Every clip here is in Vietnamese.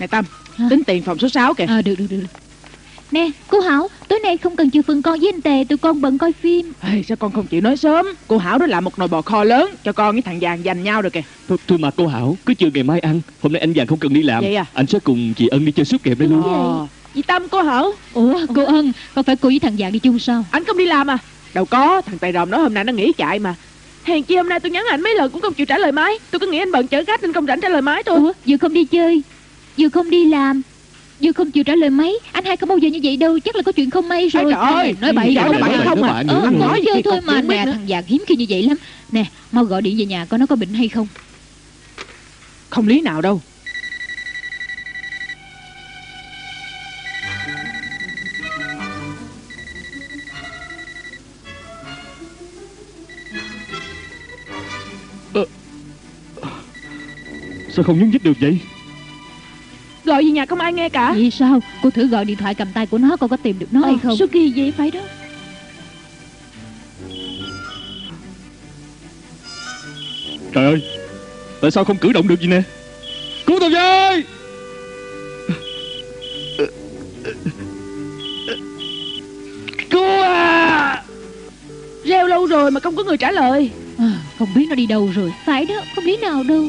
Nè Tâm Hả? Tính tiền phòng số 6 kìa. Ờ được được được Nè cô Hảo Tối nay không cần chiều phần con với anh Tề Tụi con bận coi phim. Ê, Sao con không chịu nói sớm? Cô Hảo đó làm một nồi bò kho lớn Cho con với thằng vàng giành nhau được kìa. Thôi, thôi mà cô Hảo Cứ chưa ngày mai ăn Hôm nay anh vàng không cần đi làm. Vậy à? Anh sẽ cùng chị Ân đi chơi suốt kèm đây luôn Ờ, Chị Tâm cô Hảo. Ủa cô Ân Không phải cô với thằng Vàng đi chung sao? Anh không đi làm à? Đâu có Thằng Tài Ròm nói hôm nay nó nghỉ chạy mà. Hèn chi hôm nay tôi nhắn ảnh mấy lần cũng không chịu trả lời máy. Tôi cứ nghĩ anh bận chở khách nên không rảnh trả lời máy thôi Ủa vừa không đi chơi Vừa không đi làm Vừa không chịu trả lời máy. Anh hai không bao giờ như vậy đâu Chắc là có chuyện không may rồi. Trời ơi, Nói bậy trời không bậy nói không à? nói Ờ. Nói chơi thôi mà Nè. thằng Vàng hiếm khi như vậy lắm. Nè mau gọi điện về nhà coi nó có bệnh hay không. Không lý nào đâu. Sao không nhúc nhích được vậy Gọi về nhà không ai nghe cả. Vậy sao? Cô thử gọi điện thoại cầm tay của nó Coi có tìm được nó hay không? Số kỳ vậy phải đó. Trời ơi Tại sao không cử động được gì nè? Cứu tôi với! Cứu à! Reo lâu rồi mà không có người trả lời. À, Không biết nó đi đâu rồi. Phải đó không lý nào đâu.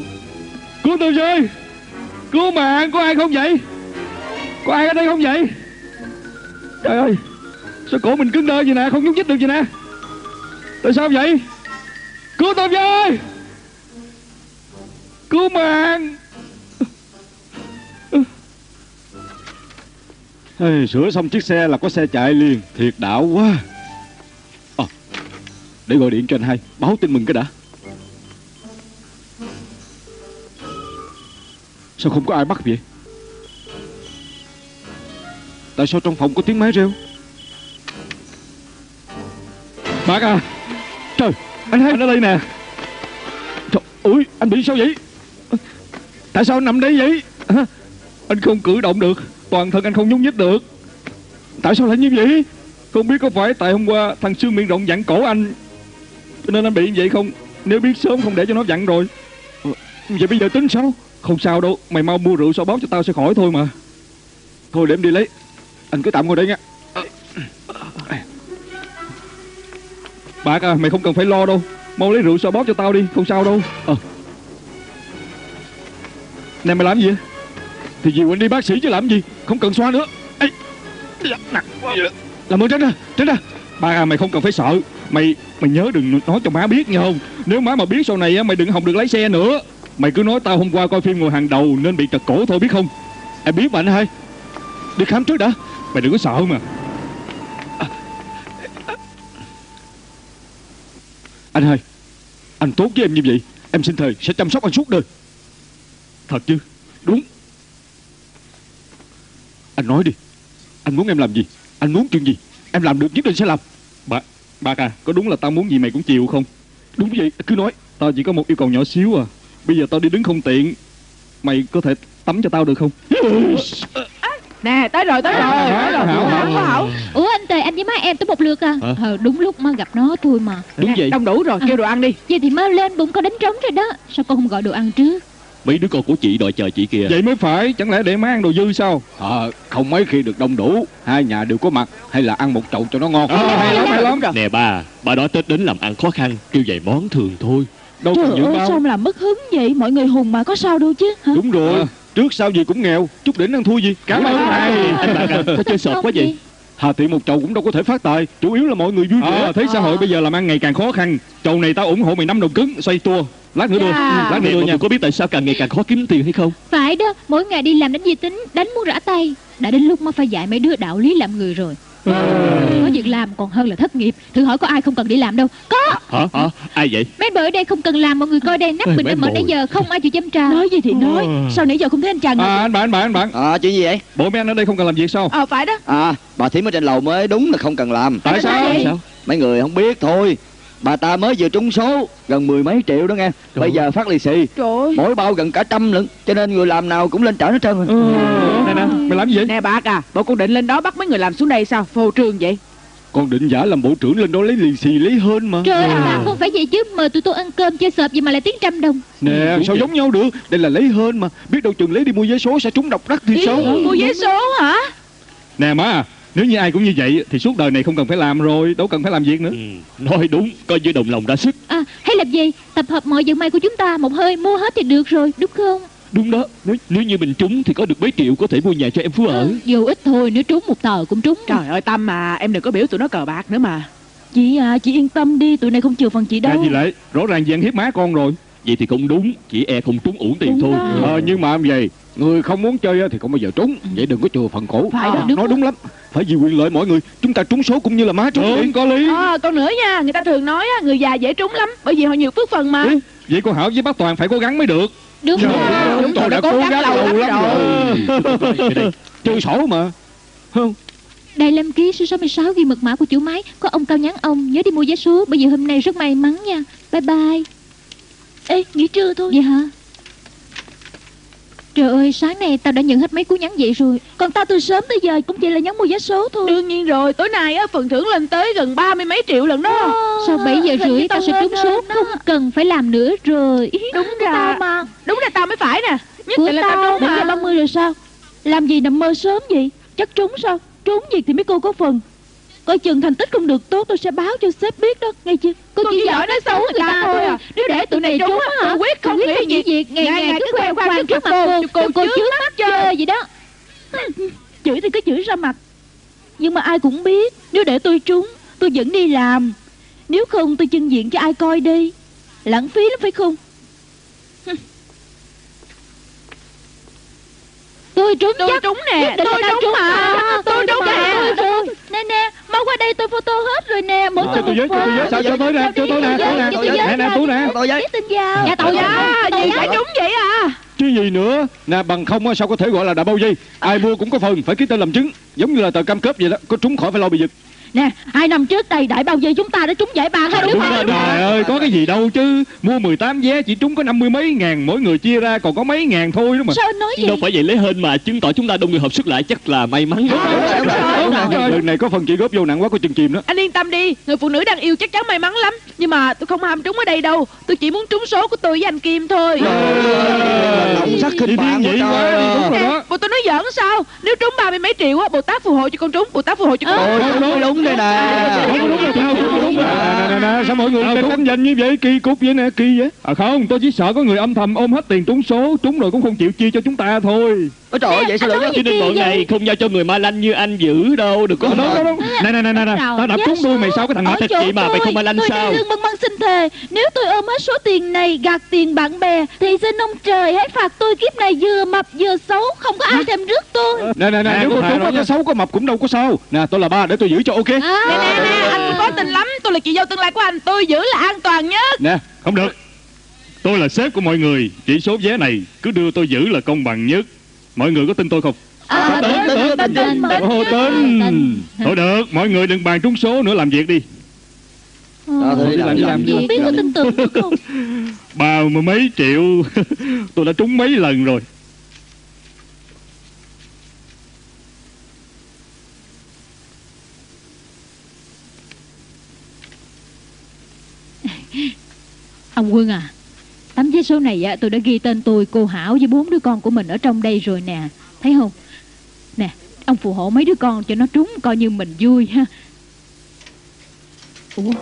Cứu tôi với Cứu mạng có ai không vậy? Có ai ở đây không vậy? Trời ơi Sao cổ mình cứng đơ vậy nè Không nhúc nhích được vậy nè? Tại sao vậy? Cứu tôi với! Cứu mạng! Hey, sửa xong chiếc xe là có xe chạy liền Thiệt đạo quá. À, Để gọi điện cho anh hai Báo tin mừng cái đã. Sao không có ai bắt vậy? Tại sao trong phòng có tiếng máy reo? Bác à Trời Anh hai Anh ở đây nè. Trời ơi Anh bị sao vậy? Tại sao anh nằm đây vậy? Hả? Anh không cử động được Toàn thân anh không nhúc nhích được. Tại sao lại như vậy? Không biết có phải tại hôm qua Thằng Sương miệng rộng dặn cổ anh Cho nên anh bị như vậy không? Nếu biết sớm không để cho nó dặn rồi. Vậy bây giờ tính sao không sao đâu Mày mau mua rượu xoa bóp cho tao sẽ khỏi thôi mà. Thôi để em đi lấy. Anh cứ tạm ngồi đây nha. Bác à mày không cần phải lo đâu. Mau lấy rượu xoa bóp cho tao đi Không sao đâu. Ờ. À. Nè mày làm gì vậy? Thì dìu anh đi bác sĩ chứ làm gì? Không cần xoa nữa. Ê, nặng quá. Làm ơn tránh ra Tránh ra Ba à mày không cần phải sợ. Mày mày nhớ đừng nói cho má biết nha không? Nếu má mà biết sau này mày đừng hòng được lái xe nữa. Mày cứ nói tao hôm qua coi phim ngồi hàng đầu Nên bị trật cổ thôi, biết không? Em biết mà, anh hai. Đi khám trước đã. Mày đừng có sợ mà. Anh hai, Anh tốt với em như vậy, Em xin thề sẽ chăm sóc anh suốt đời. Thật chứ? Đúng. Anh nói đi. Anh muốn em làm gì? Anh muốn chuyện gì? Em làm được nhất định sẽ làm. Bác à có đúng là tao muốn gì mày cũng chịu không? Đúng vậy, cứ nói. Tao chỉ có một yêu cầu nhỏ xíu à. Bây giờ tao đi đứng không tiện. Mày có thể tắm cho tao được không? Nè tới rồi tới rồi. Tới rồi. Hảo, Hảo Hảo. có Hảo Ủa anh Tề anh với má em tới một lượt à? Ờ đúng lúc má gặp nó thôi mà. Đúng Nè, vậy. Đông đủ rồi À. kêu đồ ăn đi. Vậy thì má lên bụng con đánh trống rồi đó. Sao con không gọi đồ ăn trước Mấy đứa con của chị đòi chờ chị kìa. Vậy mới phải Chẳng lẽ để má ăn đồ dư sao? Ờ, không mấy khi được đông đủ Hai nhà đều có mặt Hay là ăn một chậu cho nó ngon. Ờ, hay lắm hay lắm. Nè ba Ba nói Tết đến làm ăn khó khăn Kêu vậy món thường thôi Đâu cần dữ bao. sao làm mất hứng vậy? Mọi người hùng mà có sao đâu chứ hả? Đúng rồi Trước sau gì cũng nghèo Chút đỉnh ăn thua gì Cảm ơn thầy. Anh bạc à Sao chơi sợt quá vậy? Hà tiện một chậu cũng đâu có thể phát tài Chủ yếu là mọi người vui vẻ. Ờ thấy xã hội bây giờ làm ăn ngày càng khó khăn Chầu này tao ủng hộ mày năm đồng cứng Xoay tua. Lát nữa đưa Dạ. Lát nữa đưa nha. có biết tại sao càng ngày càng khó kiếm tiền hay không? Phải đó Mỗi ngày đi làm đánh di tính Đánh muốn rã tay. Đã đến lúc má phải dạy mấy đứa đạo lý làm người rồi Có việc làm còn hơn là thất nghiệp. Thử hỏi có ai không cần đi làm đâu. Có. Hả? Hả? Ai vậy? Mấy bữa ở đây không cần làm Mọi người coi đây nắp bình đã mở nãy giờ Không ai chịu chăm trà. Nói gì thì nói. Sao nãy giờ không thấy anh Trần À anh bạn anh bạn anh bạn. À chuyện gì vậy? Bộ mấy anh ở đây không cần làm việc sao? Ờ phải đó. À bà thím ở trên lầu mới đúng là không cần làm. Tại sao? Tại sao? Mấy người không biết thôi Bà ta mới vừa trúng số Gần mười mấy triệu đó nghe. Bây giờ phát lì xì. Trời ơi. Mỗi bao gần cả trăm lận Cho nên người làm nào cũng lên trển hết trơn rồi. Nè nè mày làm gì? Vậy Nè bạc à Bộ con định lên đó bắt mấy người làm xuống đây sao? Phô trương vậy. Còn định giả làm bộ trưởng lên đó lấy lì xì lấy hơn mà. Trời ơi anh ta không phải vậy chứ Mời tụi tôi ăn cơm chơi sợp gì mà lại tiếng trăm đồng. Nè sao giống nhau được? Đây là lấy hơn mà. Biết đâu chừng lấy đi mua vé số sẽ trúng độc đắc thì sao Mua vé số hả? Nè má à, Nếu như ai cũng như vậy Thì suốt đời này không cần phải làm rồi Đâu cần phải làm việc nữa. Ừ, nói đúng coi như đồng lòng ra sức. À hay làm gì? Tập hợp mọi vận may của chúng ta Một hơi mua hết thì được rồi Đúng không? Đúng đó. Nếu, nếu như mình trúng thì có được mấy triệu có thể mua nhà cho em phú ở. Dù ít thôi Nếu trúng một tờ cũng trúng. Trời ơi Tâm mà Em đừng có biểu tụi nó cờ bạc nữa mà. Chị à, chị yên tâm đi, tụi này không chừa phần chị đâu. gì lại? Rõ ràng chị ăn hiếp má con rồi. Vậy thì không đúng chỉ e không trúng uổng tiền Đúng thôi. Ờ nhưng mà em vậy Người không muốn chơi á thì không bao giờ trúng Vậy đừng có chừa phần cổ. Phải đó, Ờ, đúng Nói đó. đúng lắm. Phải vì quyền lợi mọi người. Chúng ta trúng số cũng như là má trúng Đúng đi có lý. À, Còn nữa nha. Người ta thường nói á, người già dễ trúng lắm Bởi vì họ nhiều phước phần mà. Ê, Vậy cô Hảo với bác Toàn phải cố gắng mới được. Đúng Trời rồi. ơi, Đúng tôi rồi, đã cố gắng gắng lâu lâu lắm lắm rồi. rồi. Chơi sổ mà. Không Đại Lâm ký số 66 ghi mật mã của chủ máy Có ông cao nhắn ông Nhớ đi mua vé số Bởi vì hôm nay rất may mắn nha. Bye bye. Ê, nghỉ trưa thôi. Vậy hả Trời ơi sáng nay tao đã nhận hết mấy cú nhắn vậy rồi Còn tao từ sớm tới giờ cũng chỉ là nhắn mua vé số thôi. Đương nhiên rồi Tối nay á phần thưởng lên tới gần ba mươi mấy triệu lần đó Sau 7 giờ rưỡi tao sẽ quên trúng số đó. Không cần phải làm nữa rồi Đúng ra tao mà. Đúng là tao mới phải nè Nhất Của định là tao tao giờ mà 30 rồi sao? Làm gì nằm mơ sớm vậy? Chắc trúng sao? Trúng gì thì mấy cô có phần. Coi chừng thành tích không được tốt tôi sẽ báo cho sếp biết đó, nghe chưa? Cô chỉ giỏi nói xấu người ta thôi à Nếu để tụi này trúng á hả tôi quyết không Tôi nghĩ gì việc Ngày Ngày cứ khoang khoang trước mặt cô cô, trước mắt chơi gì đó Chửi thì cứ chửi ra mặt. Nhưng mà ai cũng biết, nếu để tôi trúng, tôi vẫn đi làm. Nếu không tôi chân diện cho ai coi đi. Lãng phí lắm phải không? Tôi trúng Tôi chắc trúng nè Tôi tao trúng mà. Tôi trúng nè Tôi Nè nè, mau qua đây tôi photo hết rồi nè. Mỗi cho tôi với Sao cho tôi nè Cho tôi nè nè. Nè nè tôi nè tôi với Tin vào. Dạ tao Dạ dạ Gì phải trúng vậy à Chứ gì nữa Nè bằng không á, sao có thể gọi là đà bao dây Ai mua cũng có phần Phải ký tên làm chứng Giống như là tờ cam kết vậy đó Có trúng khỏi phải lo bị giật Nè, hai năm trước đây đại bao dây chúng ta đã trúng giải ba đứa Đúng mà. rồi trời ơi có cái gì đâu chứ. Mua 18 vé chỉ trúng có 50 mấy ngàn Mỗi người chia ra còn có mấy ngàn thôi đó mà. Sao anh nói đâu vậy? phải vậy lấy hơn mà chứng tỏ chúng ta đông người hợp sức lại chắc là may mắn. Lần này có phần chị góp vô nặng quá có chừng chìm đó. Anh yên tâm đi Người phụ nữ đang yêu chắc chắn may mắn lắm. Nhưng mà tôi không ham trúng ở đây đâu Tôi chỉ muốn trúng số của tôi với anh Kim thôi. Lòng sắc khinh bạn của vậy quá đúng rồi Bộ tôi nói giỡn sao? Nếu trúng ba mươi mấy triệu á Bồ Tát phù hộ cho con trúng Bồ Tát phù hộ cho con trúng đúng đây nè. Đúng đúng rồi sao đúng đúng rồi. Nè nè nè sao mọi người tên đánh danh như vậy? Kỳ cục vậy nè kỳ vậy. À không tôi chỉ sợ có người âm thầm ôm hết tiền trúng số Trúng rồi cũng không chịu chia cho chúng ta thôi. Ôi trời ơi vậy sao được cho nên bọn này không giao cho người ma lanh như anh giữ đâu được có Đúng đúng đúng Nè nè nè nè nè Tao đập trúng đuôi mày sao? Cái thằng ngọt thịt chị mà, mày tôi, không ai lanh tôi sao? lương băng băng xin thề. Nếu tôi ôm hết số tiền này gạt tiền bạn bè Thì xin ông trời hãy phạt tôi kiếp này vừa mập vừa xấu Không có ai thèm rước tôi. Nè nè nè nếu có trúng có xấu có mập cũng đâu có sao. Nè tôi là ba để tôi giữ cho ok Nè nè nè Anh cũng có tình lắm. Tôi là chị dâu tương lai của anh. Tôi giữ là an toàn nhất. Nè Không được. Tôi là sếp của mọi người. Chỉ số vé này cứ đưa tôi giữ là công bằng nhất. Mọi người có tin tôi không? À, Tin, tin, tin, tin, tin. tin. Tin. Thôi được Mọi người đừng bàn trúng số nữa làm việc đi. Đó, thôi đi làm, làm. Không biết có tin tưởng không? Ba mươi mấy triệu Tôi đã trúng mấy lần rồi Ông Quân à Tấm vé số này á, tôi đã ghi tên tôi, cô Hảo với bốn đứa con của mình ở trong đây rồi nè. Thấy không? Nè Ông phù hộ mấy đứa con cho nó trúng Coi như mình vui ha. Ủa?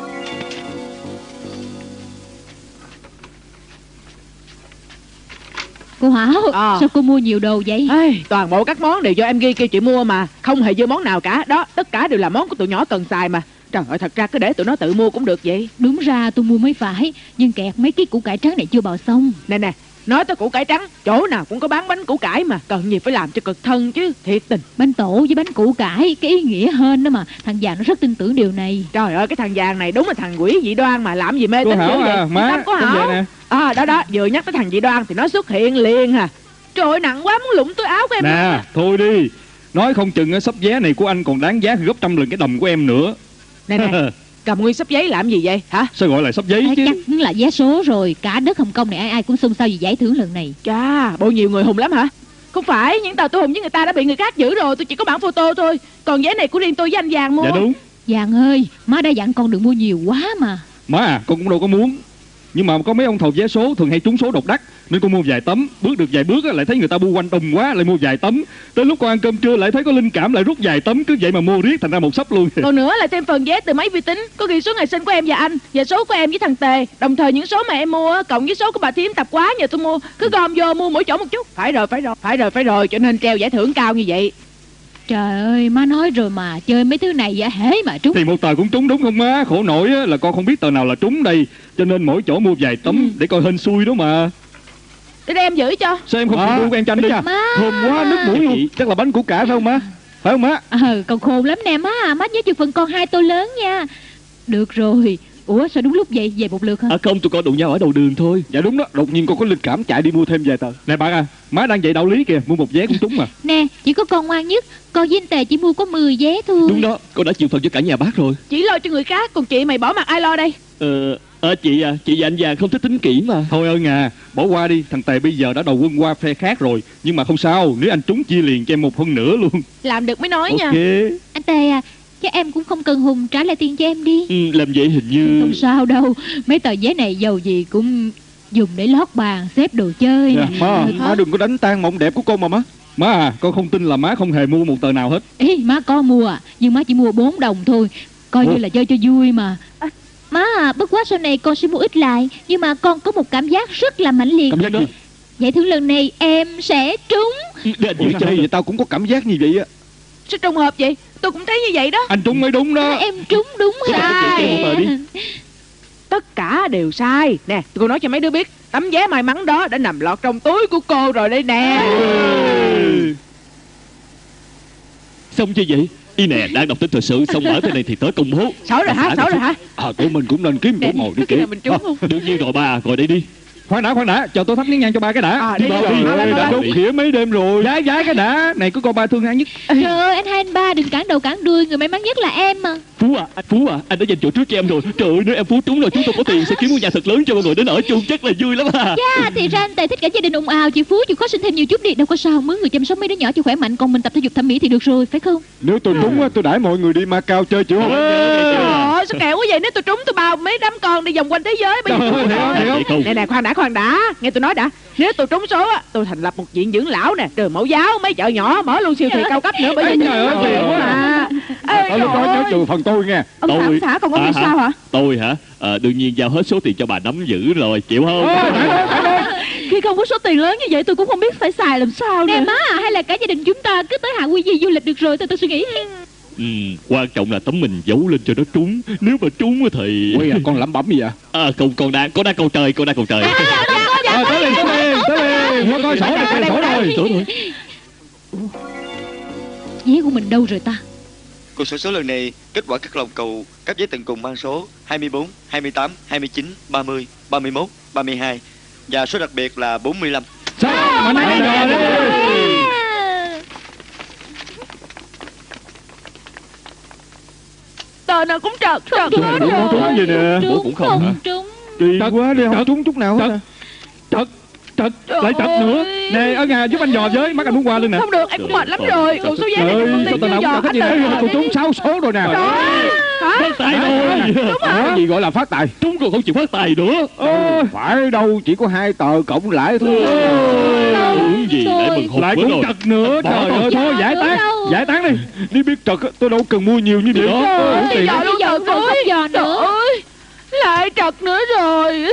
Cô Hảo Ờ. Sao cô mua nhiều đồ vậy? Ê, toàn bộ các món đều do em ghi kêu chị mua mà Không hề dư món nào cả. Đó, tất cả đều là món của tụi nhỏ cần xài mà Trời ơi, thật ra cứ để tụi nó tự mua cũng được vậy. Đúng ra tôi mua mới phải Nhưng kẹt mấy cái củ cải trắng này chưa bào xong. Nè nè, nói tới củ cải trắng Chỗ nào cũng có bán bánh củ cải mà Cần gì phải làm cho cực thân chứ Thiệt tình. Bánh tổ với bánh củ cải Cái ý nghĩa hơn đó mà Thằng già nó rất tin tưởng điều này. Trời ơi, cái thằng vàng này đúng là thằng quỷ dị đoan mà Làm gì mê tín dữ vậy? à má có Hảo. nè. À đó đó, vừa nhắc tới thằng dị đoan Thì nó xuất hiện liền à. Trời ơi, nặng quá muốn lụng túi áo của em Nè thôi đi. Nói không chừng á, sắp vé này của anh còn đáng giá gấp trăm lần cái đồng của em nữa Nè nè, cầm nguyên sắp giấy làm gì vậy? Hả? Sao gọi là sắp giấy Ê, chứ? chắc là vé số rồi Cả đất Hồng Kông này ai ai cũng xung sao vì giải thưởng lần này. Chà, bộ nhiều người hùng lắm hả? Không phải, những tờ tôi hùng với người ta đã bị người khác giữ rồi Tôi chỉ có bản photo thôi. Còn giấy này của riêng tôi với anh vàng mua. Dạ đúng. Giàng ơi Má đã dặn con đừng mua nhiều quá mà. Má à con cũng đâu có muốn. Nhưng mà có mấy ông thầu vé số thường hay trúng số độc đắc Nên con mua vài tấm Bước được vài bước á, lại thấy người ta bu quanh đùng quá Lại mua vài tấm. Tới lúc con ăn cơm trưa lại thấy có linh cảm Lại rút vài tấm Cứ vậy mà mua riết thành ra một sắp luôn. Còn nữa là thêm phần vé từ máy vi tính Có ghi số ngày sinh của em và anh Và số của em với thằng Tề. Đồng thời những số mà em mua á, Cộng với số của bà Thiếm tập quá nhờ tôi mua Cứ gom vô mua mỗi chỗ một chút. Phải rồi phải rồi Phải rồi phải rồi Cho nên treo giải thưởng cao như vậy. Trời ơi má nói rồi mà Chơi mấy thứ này vậy hễ mà trúng. Thì một tờ cũng trúng đúng không má? Khổ nổi á, là con không biết tờ nào là trúng đây. Cho nên mỗi chỗ mua vài tấm Để coi hên xui đó mà Để đây em giữ cho. Sao em không À, chịu mua của em tranh đi Má. Thơm quá nước mũi luôn. Chắc là bánh củ cải phải không má? Phải không má? Ờ con khôn lắm nè má. Má nhớ chừng phần con hai tô lớn nha. Được rồi. Ủa sao đúng lúc vậy? Về một lượt hả? À không tụi con đụng nhau ở đầu đường thôi. Dạ đúng đó. Đột nhiên con có linh cảm chạy đi mua thêm vài tờ. Nè bạn à Má đang dạy đạo lý kìa. Mua một vé cũng trúng mà. Nè chỉ có con ngoan nhất. Con với anh Tề chỉ mua có 10 vé thôi. Đúng đó con đã chịu phần cho cả nhà bác rồi. Chỉ lo cho người khác Còn chị mày bỏ mặt ai lo đây Ờ à, chị à chị và anh già không thích tính kỹ mà. Thôi ơn à Bỏ qua đi Thằng Tề bây giờ đã đầu quân qua phe khác rồi Nhưng mà không sao Nếu anh trúng chia liền cho em một phân nửa luôn. Làm được mới nói nha. Ok. Anh Tề à Chứ em cũng không cần Hùng trả lại tiền cho em đi. Ừ, làm vậy hình như Không sao đâu Mấy tờ vé này giàu gì cũng dùng để lót bàn xếp đồ chơi. Dạ, má, Ừ, má đừng có đánh tan mộng đẹp của con mà má. Má à, con không tin là má không hề mua một tờ nào hết. Ê má có mua à Nhưng má chỉ mua 4 đồng thôi Coi Ủa? như là chơi cho vui mà Má à bất quá sau này con sẽ mua ít lại Nhưng mà con có một cảm giác rất là mãnh liệt. Cảm giác gì? Giải thưởng lần này em sẽ trúng. Cho hay vậy tao cũng có cảm giác như vậy á. Sao trùng hợp vậy? Tôi cũng thấy như vậy đó. Anh trúng mới đúng đó. Em trúng đúng Sai. rồi một tờ đi. Tất cả đều sai. Nè tôi nói cho mấy đứa biết Tấm vé may mắn đó đã nằm lọt trong túi của cô rồi đây nè. Xong chưa vậy Y nè đang đọc tin thời sự Xong mở thế này thì tới công bố. Xấu rồi hả? Xấu rồi hả? À tụi mình cũng nên kiếm chỗ ngồi đi mình trúng không Đương nhiên rồi bà Ngồi đây đi Khoan đã khoan đã. Chờ tôi thắp nén nhang cho ba cái đã. À, đi, Đi đi, vào đi. đi Lên, lên, Đã đốt khỉa mấy đêm rồi. Giá giá cái đã. Này có con ba thương ăn nhất. Trời ơi anh hai anh ba đừng cản đầu cản đuôi. Người may mắn nhất là em mà. Phú à anh Phú à Anh đã dành chỗ trước cho em rồi. Trời ơi nếu em Phú trúng rồi Chúng tôi có tiền sẽ kiếm một nhà thật lớn cho mọi người đến ở chung. Chắc là vui lắm à. Dạ thì ra anh Tề thích cả gia đình ồn ào. Chị Phú chịu khó sinh thêm nhiều chút đi. Đâu có sao. Mướn người chăm sóc mấy đứa nhỏ cho khỏe mạnh. Còn mình tập thể dục thẩm mỹ thì được rồi. Phải không? Nếu tôi trúng á tôi đãi mọi người đi Macau chơi chịu không? Ơi sao kẹo quá vậy? Nếu tôi trúng tôi bao mấy đám con đi vòng quanh thế giới Bây giờ. Nè nè khoan đã khoan đã. Nghe tôi nói đã. Nếu tôi trúng số á Tôi thành lập một viện dưỡng lão nè. Trường mẫu giáo Mấy chợ nhỏ Mở luôn siêu thị cao cấp nữa Bởi vì Trời ơi, tôi tiền quá. mà. Ở lúc đó nhớ trừ phần tôi nha Ông Tôi- ông xã còn có À, việc hả? sao hả? Tôi hả? Ờ, Đương nhiên giao hết số tiền cho bà nắm giữ rồi Chịu không? Khi không có số tiền lớn như vậy tôi cũng không biết phải xài làm sao Nè nè má à hay là cả gia đình chúng ta cứ tới Hạ Quy Di du lịch được rồi Tôi tôi suy nghĩ ừ, Quan trọng là tấm mình giấu lên cho nó trúng. Nếu mà trúng thì Ui à, con lẩm bẩm gì vậy? À, Con con đang con đang cầu trời Con đang cầu trời. À, Tới liền tới liền tới liền. Qua coi sổ này coi sổ rồi. Sổ rồi Vé của mình đâu rồi ta? Cuộc sổ số lần này, kết quả các lòng cầu các giấy tận cùng mang số 24, 28, 29, 30, 31, 32 và số đặc biệt là 45. Sao? Mà nãy giờ Tờ nào cũng trật trật Đúng không trúng gì nè? Bố cũng không hả? trúng Kỳ quá đi không Trật. trúng chút nào hết Trật. à. Trật Lại trật nữa. Nè ở nhà giúp anh dò với Mắt anh muốn qua luôn nè. Không được em cũng mệt lắm rồi. Còn số vé này Trời còn ơi. tiền sao tao chưa nào giò cũng hết gì rồi Tôi trúng 6 số rồi nè. Phát tài thôi Cái gì gọi là phát tài. Trúng còn không chịu phát tài nữa. Phải đâu chỉ có hai tờ cộng lại thôi lại cũng rồi trật nữa. Bỏ trời ơi thôi giải tán. giải tán đi. Đi biết trật tôi đâu cần mua nhiều như vậy. Đó. dò luôn Bây giờ còn Trời nữa. ơi Lại trật nữa rồi.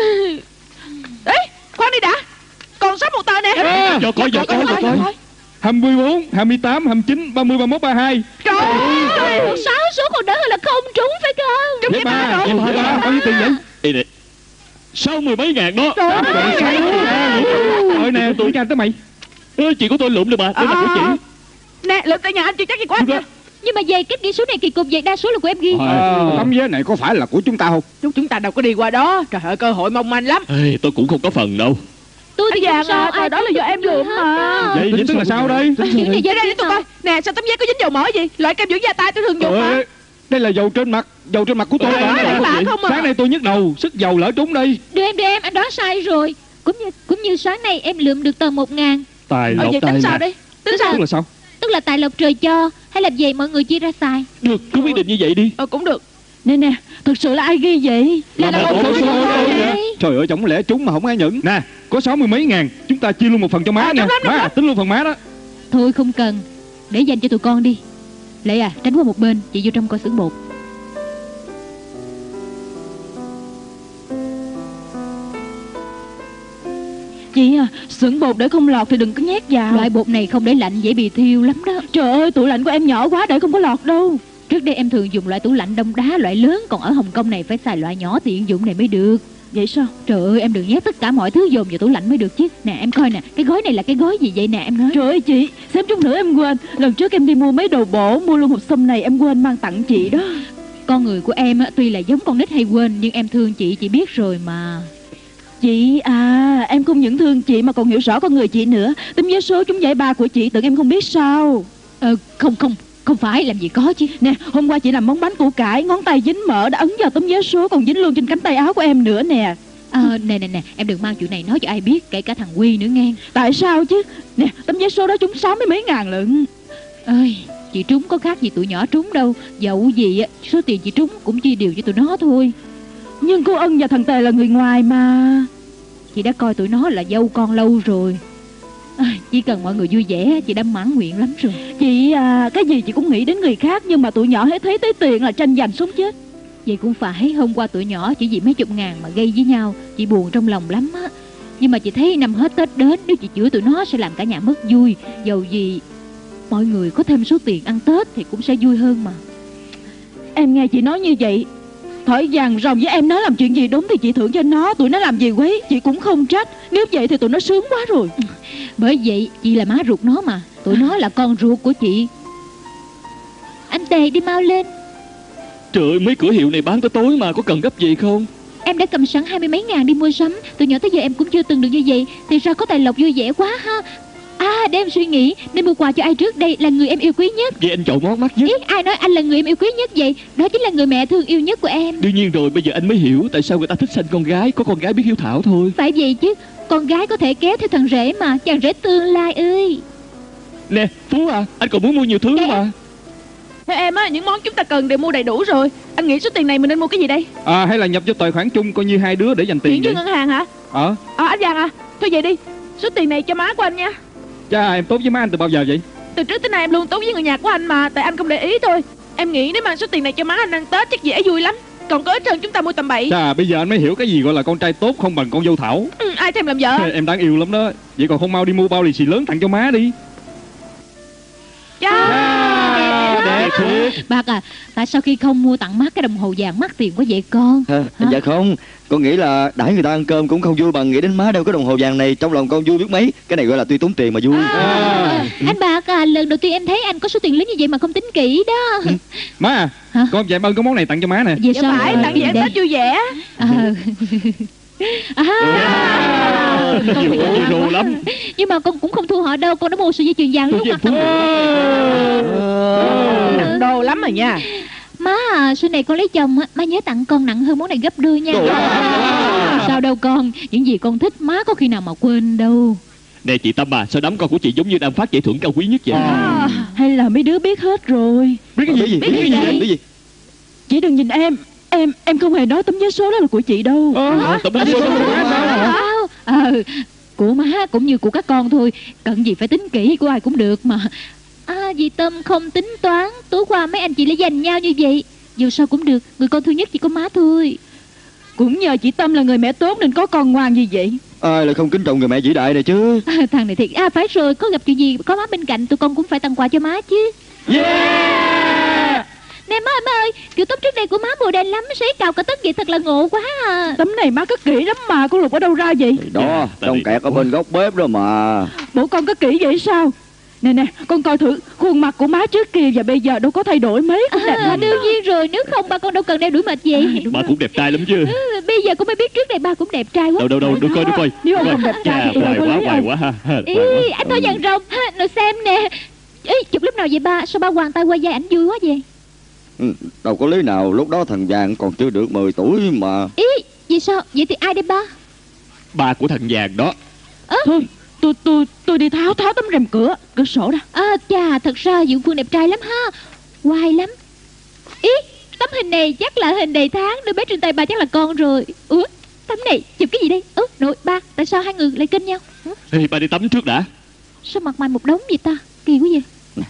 Ê khoan đi đã. Còn sót một tờ nè. Cho coi cho coi cho coi. 24, 28, 29, 30, 31, 32 Trời ơi Sáu số còn đỡ hơn là không trúng phải không? Trúng Với với ba ba rồi với ba bao nhiêu tiền vậy. Ê nè. Sáu mươi mấy ngàn đó. Trời Trời ơi. nè tôi ra tới mày Ê, Chị của tôi lượm được mà Đây là của chị. À, Nè lượt tay nhà anh chưa chắc gì của anh Nhưng mà về cách ghi số này kỳ cục vậy đa số là của em ghi. Ờ, tấm vé này có phải là của chúng ta không? Chúng chúng ta đâu có đi qua đó. Trời ơi cơ hội mong manh lắm. Ê, Tôi cũng không có phần đâu. Tôi thì Anh không sao à, tờ đó là do em lượm mà. vậy vậy tức là sao đây? Chuyện này Để dễ đây để tôi coi Nè sao tấm vé có dính dầu mỡ gì Loại kem dưỡng da tay tôi thường dùng mà. Đây là dầu trên mặt dầu trên mặt của tôi mà. à. sáng nay tôi nhức đầu sức dầu lỡ trúng đây. Đưa em đưa em anh đoán sai rồi. Cũng như cũng như sáng nay em lượm được tờ một ngàn tài Ờ lộc vậy tài tính sao đi? Tính sao? tức là sao? Tức là tài lộc trời cho Hay làm gì mọi người chia ra xài? Được cứ quyết định như vậy đi. Ờ cũng được. Nè nè Thật sự là ai ghi vậy? Là Là là một số đấy Trời ơi chẳng lẽ trúng mà không ai nhận? Nè có sáu mươi mấy ngàn Chúng ta chia luôn một phần cho má À, nè. Má lắm. tính luôn phần má đó. Thôi không cần Để dành cho tụi con đi. Lệ à tránh qua một bên Chị vô trong coi xưởng bột Chị à Sửng bột để không lọt thì đừng có nhét vào. Loại bột này không để lạnh dễ bị thiêu lắm đó. Trời ơi tủ lạnh của em nhỏ quá để không có lọt đâu. Trước đây em thường dùng loại tủ lạnh đông đá loại lớn Còn ở Hồng Kông này phải xài loại nhỏ tiện dụng này mới được. Vậy sao? Trời ơi em đừng nhét tất cả mọi thứ dồn vào tủ lạnh mới được chứ. Nè em coi nè Cái gói này là cái gói gì vậy nè em nói. Trời ơi chị Xém chút nữa em quên. Lần trước em đi mua mấy đồ bổ Mua luôn hộp sâm này em quên mang tặng chị đó. Con người của em tuy là giống con nít hay quên Nhưng em thương chị chị biết rồi mà Chị à Em không những thương chị mà còn hiểu rõ con người chị nữa. Tính vé số trúng giải ba của chị Tưởng em không biết sao. Ờ không không Không phải làm gì có chứ. Nè hôm qua chị làm món bánh củ cải Ngón tay dính mỡ đã ấn vào tấm vé số Còn dính luôn trên cánh tay áo của em nữa nè. Ờ nè nè nè Em đừng mang chuyện này nói cho ai biết Kể cả thằng Quy nữa nghe. Tại sao chứ? Nè tấm vé số đó trúng sáu mươi mấy ngàn lận ơi Chị trúng có khác gì tụi nhỏ trúng đâu. Dẫu gì á Số tiền chị trúng cũng chia đều cho tụi nó thôi Nhưng cô Ân và thằng Tề là người ngoài mà. Chị đã coi tụi nó là dâu con lâu rồi. À, Chỉ cần mọi người vui vẻ Chị đã mãn nguyện lắm rồi. Chị à Cái gì chị cũng nghĩ đến người khác Nhưng mà tụi nhỏ hết thấy tới tiền là tranh giành sống chết Vậy cũng phải hôm qua tụi nhỏ chỉ vì mấy chục ngàn mà gây với nhau. Chị buồn trong lòng lắm á. Nhưng mà chị thấy năm hết Tết đến Nếu chị chữa tụi nó sẽ làm cả nhà mất vui. Dầu gì mọi người có thêm số tiền ăn Tết Thì cũng sẽ vui hơn mà. Em nghe chị nói như vậy Thổi vàng rồng với em nó làm chuyện gì? Đúng thì chị thưởng cho nó. Tụi nó làm gì quấy? Chị cũng không trách. Nếu vậy thì tụi nó sướng quá rồi. Bởi vậy chị là má ruột nó mà. Tụi nó là con ruột của chị. Anh Tề đi mau lên. Trời ơi mấy cửa hiệu này bán tới tối mà Có cần gấp gì không? Em đã cầm sẵn hai mươi mấy ngàn đi mua sắm. Từ nhỏ tới giờ em cũng chưa từng được như vậy. Thì sao có tài lộc vui vẻ quá ha À để em suy nghĩ. Nên mua quà cho ai trước? Đây là người em yêu quý nhất. Vậy anh chọn món mắt nhất. Ý ai nói anh là người em yêu quý nhất vậy? Đó chính là người mẹ thương yêu nhất của em. Đương nhiên rồi bây giờ anh mới hiểu Tại sao người ta thích sanh con gái. Có con gái biết hiếu thảo thôi. Phải vậy chứ. Con gái có thể kéo theo thằng rể mà. Chàng rể tương lai ơi. Nè Phú à Anh còn muốn mua nhiều thứ mà. Theo em á những món chúng ta cần đều mua đầy đủ rồi. Anh nghĩ số tiền này mình nên mua cái gì đây? À hay là nhập vô tài khoản chung Coi như hai đứa để dành Chuyển tiền cho vậy? ngân hàng hả? Ờ Ờ anh Giang à Thôi vậy đi. Số tiền này cho má của anh nha Cha em tốt với má anh từ bao giờ vậy? Từ trước tới nay em luôn tốt với người nhà của anh mà Tại anh không để ý thôi. Em nghĩ nếu mang số tiền này cho má anh ăn Tết chắc dễ vui lắm. Còn có ít hơn chúng ta mua tầm bậy. Chà bây giờ anh mới hiểu cái gì gọi là con trai tốt không bằng con dâu thảo. Ừ, Ai thèm làm vợ? Em đáng yêu lắm đó. Vậy còn không mau đi mua bao lì xì lớn tặng cho má đi. Cha Đẹp thiệt Bác à Tại sao khi không mua tặng mắt cái đồng hồ vàng mắc tiền quá vậy con Ha, Hả? dạ không con nghĩ là đãi người ta ăn cơm cũng không vui bằng nghĩ đến má đâu có đồng hồ vàng này trong lòng con vui biết mấy cái này gọi là tuy tốn tiền mà vui à, Anh bạc à lần đầu tiên em thấy anh có số tiền lớn như vậy mà không tính kỹ đó Má à Hả? Con dạy ơn có món này tặng cho má nè Dạ sao phải tặng đây. Tết vui vẻ Ờ. à, con Nhiều quá. lắm. Nhưng mà con cũng không thua họ đâu Con đã mua sợi dây chuyền vàng lúc Phú Nặng đồ lắm rồi nha. Má à, sau này con lấy chồng á, má nhớ tặng con nặng hơn món này gấp đôi nha. Sao đâu con Những gì con thích má có khi nào mà quên đâu. Nè chị Tâm à Sao đám con của chị giống như đang phát giải thưởng cao quý nhất vậy? Hay là mấy đứa biết hết rồi? Biết cái gì? Biết cái gì? biết gì? Chị đừng nhìn em Em em không hề nói tấm vé số đó là của chị đâu. Ờ, Tấm vé số đó của má sao? Sao Ờ Của má cũng như của các con thôi Cần gì phải tính kỹ của ai cũng được mà. À dì Tâm không tính toán Tối qua mấy anh chị lại giành nhau như vậy. Dù sao cũng được Người con thương nhất chỉ có má thôi. Cũng nhờ chị Tâm là người mẹ tốt nên có con ngoan như vậy. Ai lại không kính trọng người mẹ vĩ đại này chứ? À, Thằng này thiệt À phải rồi Có gặp chuyện gì có má bên cạnh Tụi con cũng phải tặng quà cho má chứ Nè má ơi má ơi Kiểu tóc trước đây của má màu đen lắm Sấy cào cả tất vậy thật là ngộ quá à. Tấm này má cất kỹ lắm mà Con lục ở đâu ra vậy? Đó trong kẹt ở bên góc bếp đó mà. Bộ con cất kỹ vậy sao? Nè nè con coi thử Khuôn mặt của má trước kia và bây giờ đâu có thay đổi mấy. Cũng đẹp à, lắm. Đương nhiên rồi Nếu không ba con đâu cần đeo đuổi mệt vậy. Bà cũng đẹp trai lắm chứ. Ừ, Bây giờ con mới biết trước đây ba cũng đẹp trai quá. Đâu đâu đâu Đưa coi đưa coi. Nếu ông không đẹp trai Chà thì tôi hoài đâu quá hoài quá ha Ý, anh thôi dàn rồng. Ha, Rồi xem nè. Ý, chụp lúc nào vậy ba? Sao ba hoàng tay qua vai ảnh vui quá vậy? Ừ, đâu có lý nào lúc đó thằng vàng còn chưa được 10 tuổi mà. Ý, vậy sao? Vậy thì ai đây ba? Ba của thằng vàng đó. Thôi tôi tôi tôi đi tháo tháo tấm rèm cửa cửa sổ ra À chà thật ra Dưỡng Phương đẹp trai lắm ha. Hoài lắm. Ý tấm hình này chắc là hình đầy tháng Đứa bé trên tay bà chắc là con rồi. Ủa tấm này chụp cái gì đây? Ủa nội ba tại sao hai người lại kênh nhau? Ê, ba đi tắm trước đã. Sao mặt mày một đống vậy ta? Kỳ quá vậy.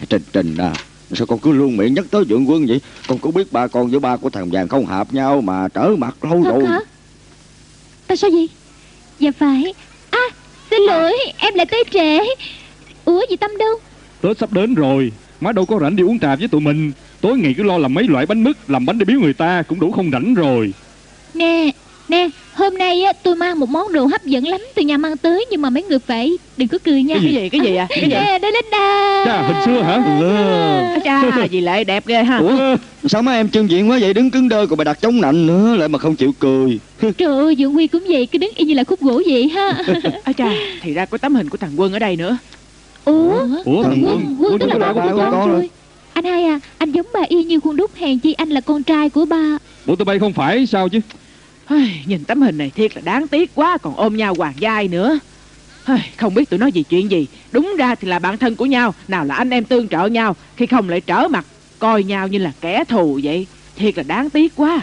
Trình Trình à Sao con cứ luôn miệng nhắc tới Dượng Quân vậy? Con có biết ba con với ba của thằng vàng không hợp nhau Mà trở mặt lâu Thật rồi. hả? Tại sao gì Dạ phải. À xin lỗi em lại tới trễ. Ủa gì Tâm đâu? Tết sắp đến rồi. Má đâu có rảnh đi uống trà với tụi mình. Tối ngày cứ lo làm mấy loại bánh mứt Làm bánh để biếu người ta cũng đủ không rảnh rồi. Nè Nè hôm nay á tôi mang một món đồ hấp dẫn lắm Từ nhà mang tới nhưng mà mấy người phải Đừng có cười nha. Cái gì cái gì à cái gì Nè đây lên đà Chà hình xưa hả? Ôi cha gì lại đẹp ghê ha. Ủa sao mấy em chân diện quá vậy? Đứng cứng đơ còn bà đặt chống nạnh nữa Lại mà không chịu cười. Trời ơi Dưỡng Huy cũng vậy Cứ đứng y như là khúc gỗ vậy ha. Ôi cha thì ra có tấm hình của thằng quân ở đây nữa. Ủa? Ủa? Thằng Quân Quân tức là ba của con con rồi. Anh hai à Anh giống bà y như khuôn đúc hèn chi anh là con trai của ba. Bộ tụi bay không phải sao chứ nhìn tấm hình này thiệt là đáng tiếc quá, còn ôm nhau hoàng giai nữa. Không biết tụi nó vì chuyện gì. Đúng ra thì là bạn thân của nhau, nào là anh em tương trợ nhau, khi không lại trở mặt, coi nhau như là kẻ thù vậy. Thiệt là đáng tiếc quá.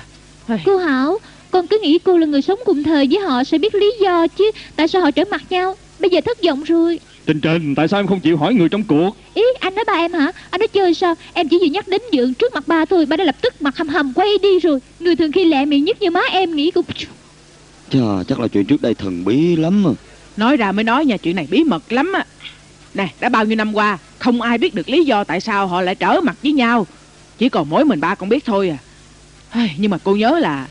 Cô Hảo, Con cứ nghĩ cô là người sống cùng thời với họ Sẽ biết lý do chứ, Tại sao họ trở mặt nhau? Bây giờ thất vọng rồi. Trình Trình tại sao em không chịu hỏi người trong cuộc? Ý anh nói ba em hả? Anh nói chơi sao? Em chỉ vừa nhắc đến Dượng trước mặt ba thôi Ba đã lập tức mặt hầm hầm quay đi rồi. Người thường khi lẹ miệng nhất như má em nghĩ cũng Chà chắc là chuyện trước đây thần bí lắm à. nói ra mới nói nha chuyện này bí mật lắm á. Nè đã bao nhiêu năm qua không ai biết được lý do tại sao họ lại trở mặt với nhau. Chỉ còn mỗi mình ba con biết thôi à. Nhưng mà cô nhớ là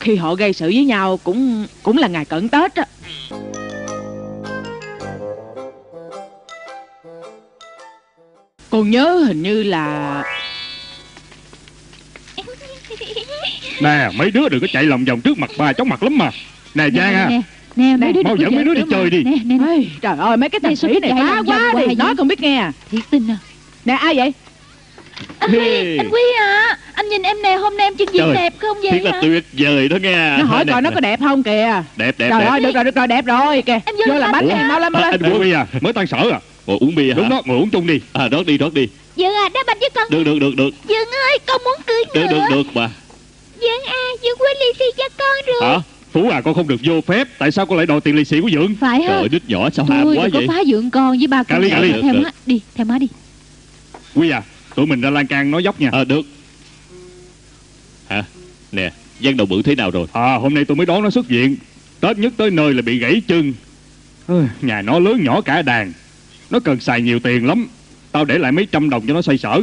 khi họ gây sự với nhau cũng cũng là ngày cận tết á cô nhớ hình như là Nè mấy đứa đừng có chạy lòng vòng trước mặt ba chóng mặt lắm mà. Nè Giang à. Nè. Nè mấy đứa mau dẫn mấy đứa đi chơi đi. mà. Nè nè nè. Ôi, trời ơi mấy cái thằng sĩ này phá quá vòng đi. nói không biết nghe à. Thiệt tình à. Nè ai vậy? Ê, Anh Quý à. Anh nhìn em nè Hôm nay em chân diện Trời, đẹp không vậy Thiệt là tuyệt vời đó nghe. Nó hỏi coi nó có đẹp không kìa. Đẹp đẹp trời đẹp. ơi được rồi được rồi đẹp rồi. Kìa Em vô làm bánh đi mau lên mau lên. Anh Quân à mới tan sở à Ngồi uống bia hả? Đúng đó ngồi uống chung đi. À rót đi rót đi. Dượng à đá banh với con. Được được được được. Dượng ơi con muốn cưới Được nữa được được mà. Dượng à Dượng quên lì xì cho con rồi. Hả? Phú à con không được vô phép. Tại sao con lại đòi tiền lì xì của Dượng Phải Trời ha ơi đít nhỏ sao ham quá đừng có vậy? phá dượng con với ba con Cali, Cali. Theo Được, má đi Theo má đi. Quy à tụi mình ra lan can nói dốc nha. À được. Hả? Nè Giang đầu bự thế nào rồi? À hôm nay tôi mới đón nó xuất viện. Tết nhất tới nơi là bị gãy chân. Ôi, Nhà nó lớn nhỏ cả đàn Nó cần xài nhiều tiền lắm. Tao để lại mấy trăm đồng cho nó xoay sở.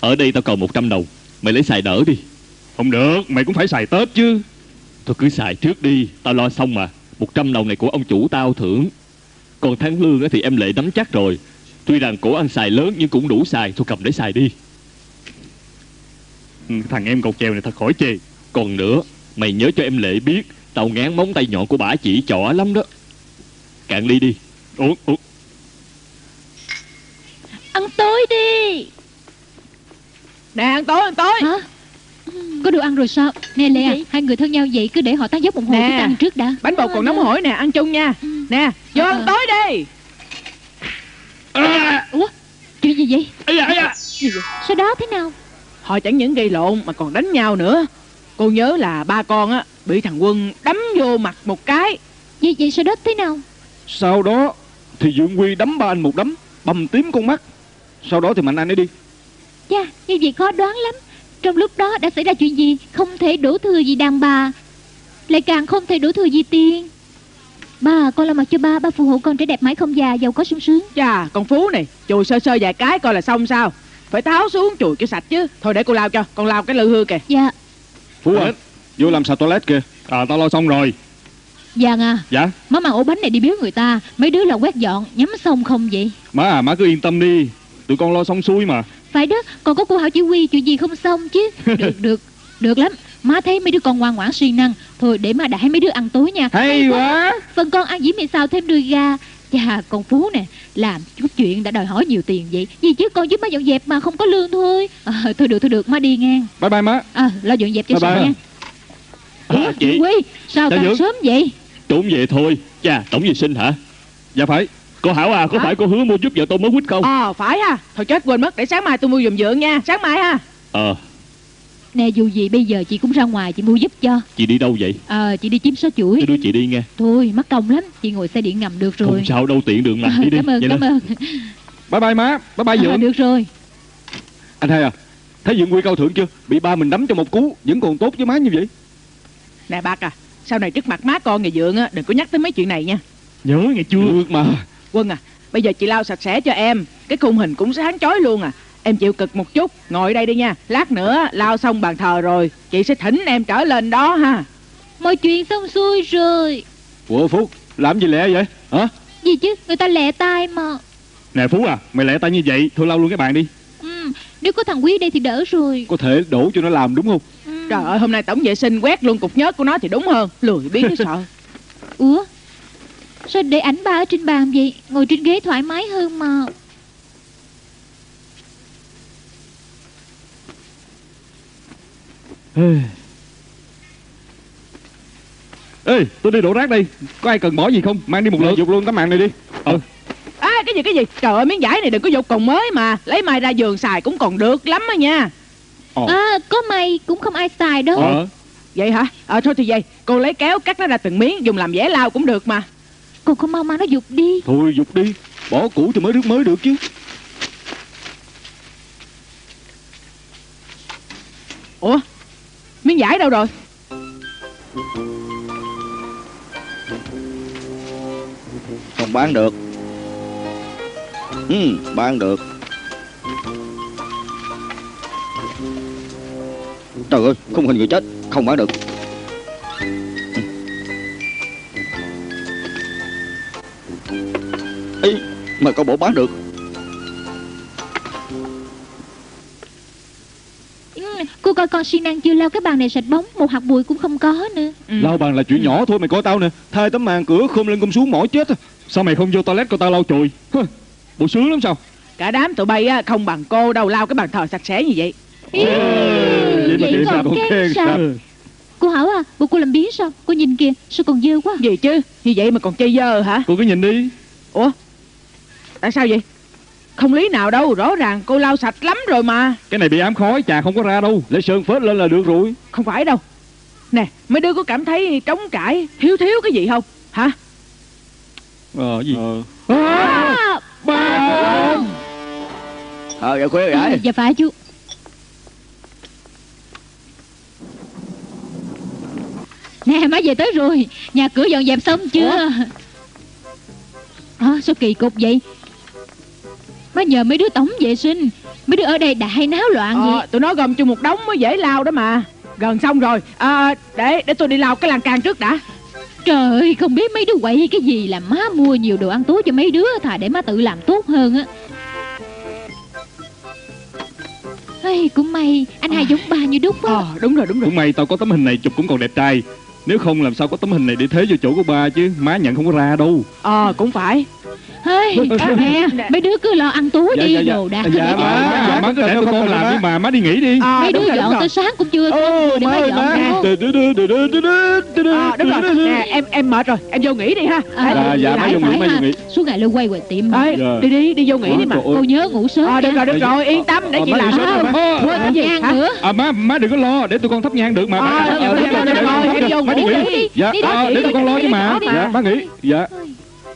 Ở đây tao còn 100 đồng. Mày lấy xài đỡ đi. Không được mày cũng phải xài Tết chứ. Thôi cứ xài trước đi. Tao lo xong mà. 100 đồng này của ông chủ tao thưởng. Còn tháng lương thì em lệ nắm chắc rồi. Tuy rằng cổ ăn xài lớn nhưng cũng đủ xài. Thôi cầm để xài đi. Ừ, Thằng em cầu treo này thật khỏi chê. Còn nữa Mày nhớ cho em lệ biết Tao ngán móng tay nhọn của bả chỉ chỏ lắm đó. Cạn ly đi. Uống uống Ăn tối đi. Nè ăn tối ăn tối. Hả? Có đồ ăn rồi sao? Nè Lệ à Gì? Hai người thân nhau vậy cứ để họ tán dốc một hồi Nè. Chúng ta ăn trước đã. Bánh bột còn nóng hổi nè ăn chung nha. Nè vô Ờ. ăn tối đi. À, Ủa Chuyện gì vậy? Ây da, ây da. Sau đó thế nào? Họ chẳng những gây lộn mà còn đánh nhau nữa. Cô nhớ là ba con á bị thằng quân đấm vô mặt một cái. Vậy vậy sau đó thế nào? Sau đó thì Dượng Quy đấm ba anh một đấm Bầm tím con mắt. Sau đó thì mạnh anh ấy đi. Chà như vậy khó đoán lắm. Trong lúc đó đã xảy ra chuyện gì Không thể đổ thừa gì đàn bà? Lại càng không thể đổ thừa gì tiền. Ba con lo mặt cho ba. Ba phù hộ con trẻ đẹp mãi không già Giàu có sung sướng. Chà con phú này chùi sơ sơ vài cái coi là xong sao. Phải tháo xuống chùi cho sạch chứ. Thôi để cô lao cho con lao cái lư hư kìa. Dạ. Phú à Vô làm xà toilet kìa? À tao lo xong rồi. Giang à Dạ? Má mang ổ bánh này đi biếu người ta. Mấy đứa là quét dọn Nhắm xong không vậy? Má à má cứ yên tâm đi. Tụi con lo xong xuôi mà. Phải đó Còn có cô Hảo chỉ huy Chuyện gì không xong chứ? Được được Được lắm. Má thấy mấy đứa con ngoan ngoãn siêng năng. Thôi để má đãi mấy đứa ăn tối nha. Hay quá. Phần con ăn dĩ mì xào thêm đùi gà. Chà con Phú nè Làm chút chuyện đã đòi hỏi nhiều tiền vậy. Gì chứ con giúp má dọn dẹp mà không có lương thôi. À, Thôi được thôi được má đi ngang. Bye bye má. À lo dọn dẹp cho Bye bye. nha à, Chị? Quy Sao Dạ tan sớm vậy? Trốn về thôi. Chà tổng vệ sinh hả? Dạ phải. Cô Hảo à có Hả? phải cô hứa mua giúp vợ tôi mớ quýt không? Ờ phải ha. Thôi chết quên mất để sáng mai tôi mua dùm dượng nha. Sáng mai ha. Ờ. Nè dù gì bây giờ chị cũng ra ngoài chị mua giúp cho. Chị đi đâu vậy? Ờ chị đi kiếm số chuỗi. Tôi đưa chị đi nghe. Thôi mắc công lắm. Chị ngồi xe điện ngầm được rồi. Không sao đâu tiện đường mà. Ờ, Đi đi. Cảm ơn Vậy cảm ơn. Bye bye má. Bye bye Ờ, Dượng Được rồi. Anh hai à Thấy Dượng Quy cao thượng chưa? Bị ba mình đấm cho một cú Vẫn còn tốt với má như vậy Nè bác à Sau này trước mặt má con nhà dượng á Đừng có nhắc tới mấy chuyện này nha. Nhớ nghe chưa. Được mà. Quân à Bây giờ chị lau sạch sẽ cho em Cái khung hình cũng sáng chói luôn à. Em chịu cực một chút Ngồi đây đi nha. Lát nữa lau xong bàn thờ rồi Chị sẽ thỉnh em trở lên đó ha. Mọi chuyện xong xuôi rồi. Ủa Phúc Làm gì lẹ vậy? Hả? Gì chứ người ta lẹ tay mà. Nè Phú à Mày lẹ tay như vậy Thôi lau luôn cái bàn đi. Ừ, Nếu có thằng quý đây thì đỡ rồi. Có thể đổ cho nó làm đúng không. Trời ơi hôm nay tổng vệ sinh quét luôn cục nhớt của nó thì đúng hơn. Lười biếng cái sợ. Ủa? Sao để ảnh ba ở trên bàn vậy? Ngồi trên ghế thoải mái hơn mà. Ê. Tôi đi đổ rác đây Có ai cần bỏ gì không? Mang đi một lượt Dục luôn tấm mạng này đi. Ờ. À cái gì cái gì? Trời ơi miếng vải này đừng có dục còn mới mà. Lấy mai ra giường xài cũng còn được lắm á nha Ờ À có mày cũng không ai xài đâu. Ờ. Vậy hả? Ờ thôi thì vậy. Cô lấy kéo cắt nó ra từng miếng Dùng làm vẽ lau cũng được mà. Còn con mau mang nó dục đi. Thôi dục đi. Bỏ cũ thì mới rước mới được chứ. Ủa? Miếng vải đâu rồi? Không bán được. Ừ bán được Trời ơi không hình người chết. Không bán được. Ý mà có bộ bán được. Ừ, Cô coi con siêng năng chưa lau cái bàn này sạch bóng Một hạt bụi cũng không có nữa. Ừ. Lau bàn là chuyện nhỏ thôi mày coi tao nè. Thay tấm màn cửa khum lên khum xuống mỏi chết. Sao mày không vô toilet của tao lau chùi? Hơ, Bộ sướng lắm sao? Cả đám tụi bay á, không bằng cô đâu lau cái bàn thờ sạch sẽ như vậy. Ý, Vậy mà kêu sao còn khen khen sao? sao? Cô Hảo à Bộ cô làm biến sao? Cô nhìn kìa Sao còn dơ quá? Gì chứ? Như vậy mà còn chơi dơ hả? Cô cứ nhìn đi. Ủa? Tại sao vậy? Không lý nào đâu Rõ ràng cô lau sạch lắm rồi mà. Cái này bị ám khói trà không có ra đâu. Lấy sơn phết lên là được rồi. Không phải đâu. Nè mấy đứa có cảm thấy trống trải Thiếu thiếu cái gì không? Hả? Ờ gì? À, Ba Ờ. Dạ khuya vậy Dạ phải chú Nè má về tới rồi. Nhà cửa dọn dẹp xong chưa? À, Sao kỳ cục vậy? Má nhờ mấy đứa tổng vệ sinh. Mấy đứa ở đây đại náo loạn Ờ vậy. tụi nó gom chung một đống mới dễ lau đó mà. Gần xong rồi. À, Để để tôi đi lau cái lan can trước đã. Trời ơi không biết mấy đứa quậy cái gì Làm má mua nhiều đồ ăn tối cho mấy đứa Thà để má tự làm tốt hơn á. Ây, cũng may anh hai giống ba như đúc á. Ờ đúng rồi đúng rồi. Cũng may tao có tấm hình này chụp cũng còn đẹp trai nếu không, làm sao có tấm hình này để thế vô chỗ của ba chứ? Má nhận không có ra đâu. Ờ cũng phải. Ê, nè, mấy đứa cứ lo ăn tối Dạ, đi dạ, dạ. đồ đạc Dạ má dạ, Má cứ để tụi con làm đi mà Má đi nghỉ đi Ờ Mấy đứa dọn tới sáng cũng chưa Ô, má ơi, dọn má. Ờ đúng rồi Nè em em mệt rồi Em vô nghỉ đi ha À, Dạ, dạ, má vô nghỉ, má vô nghỉ. Suốt ngày luôn quay quay tiệm Dạ. đi đi đi vô nghỉ đi mà. Cô nhớ ngủ sớm Ờ được rồi được rồi yên tâm để Ờ, chị làm Ờ. Quên cái gì Nhang hả nữa À má má đừng có lo để tụi con thắp nhang được mà Ờ, má, đi nghỉ đi. dạ ờ, để tụi con lo chứ mà dạ má nghỉ dạ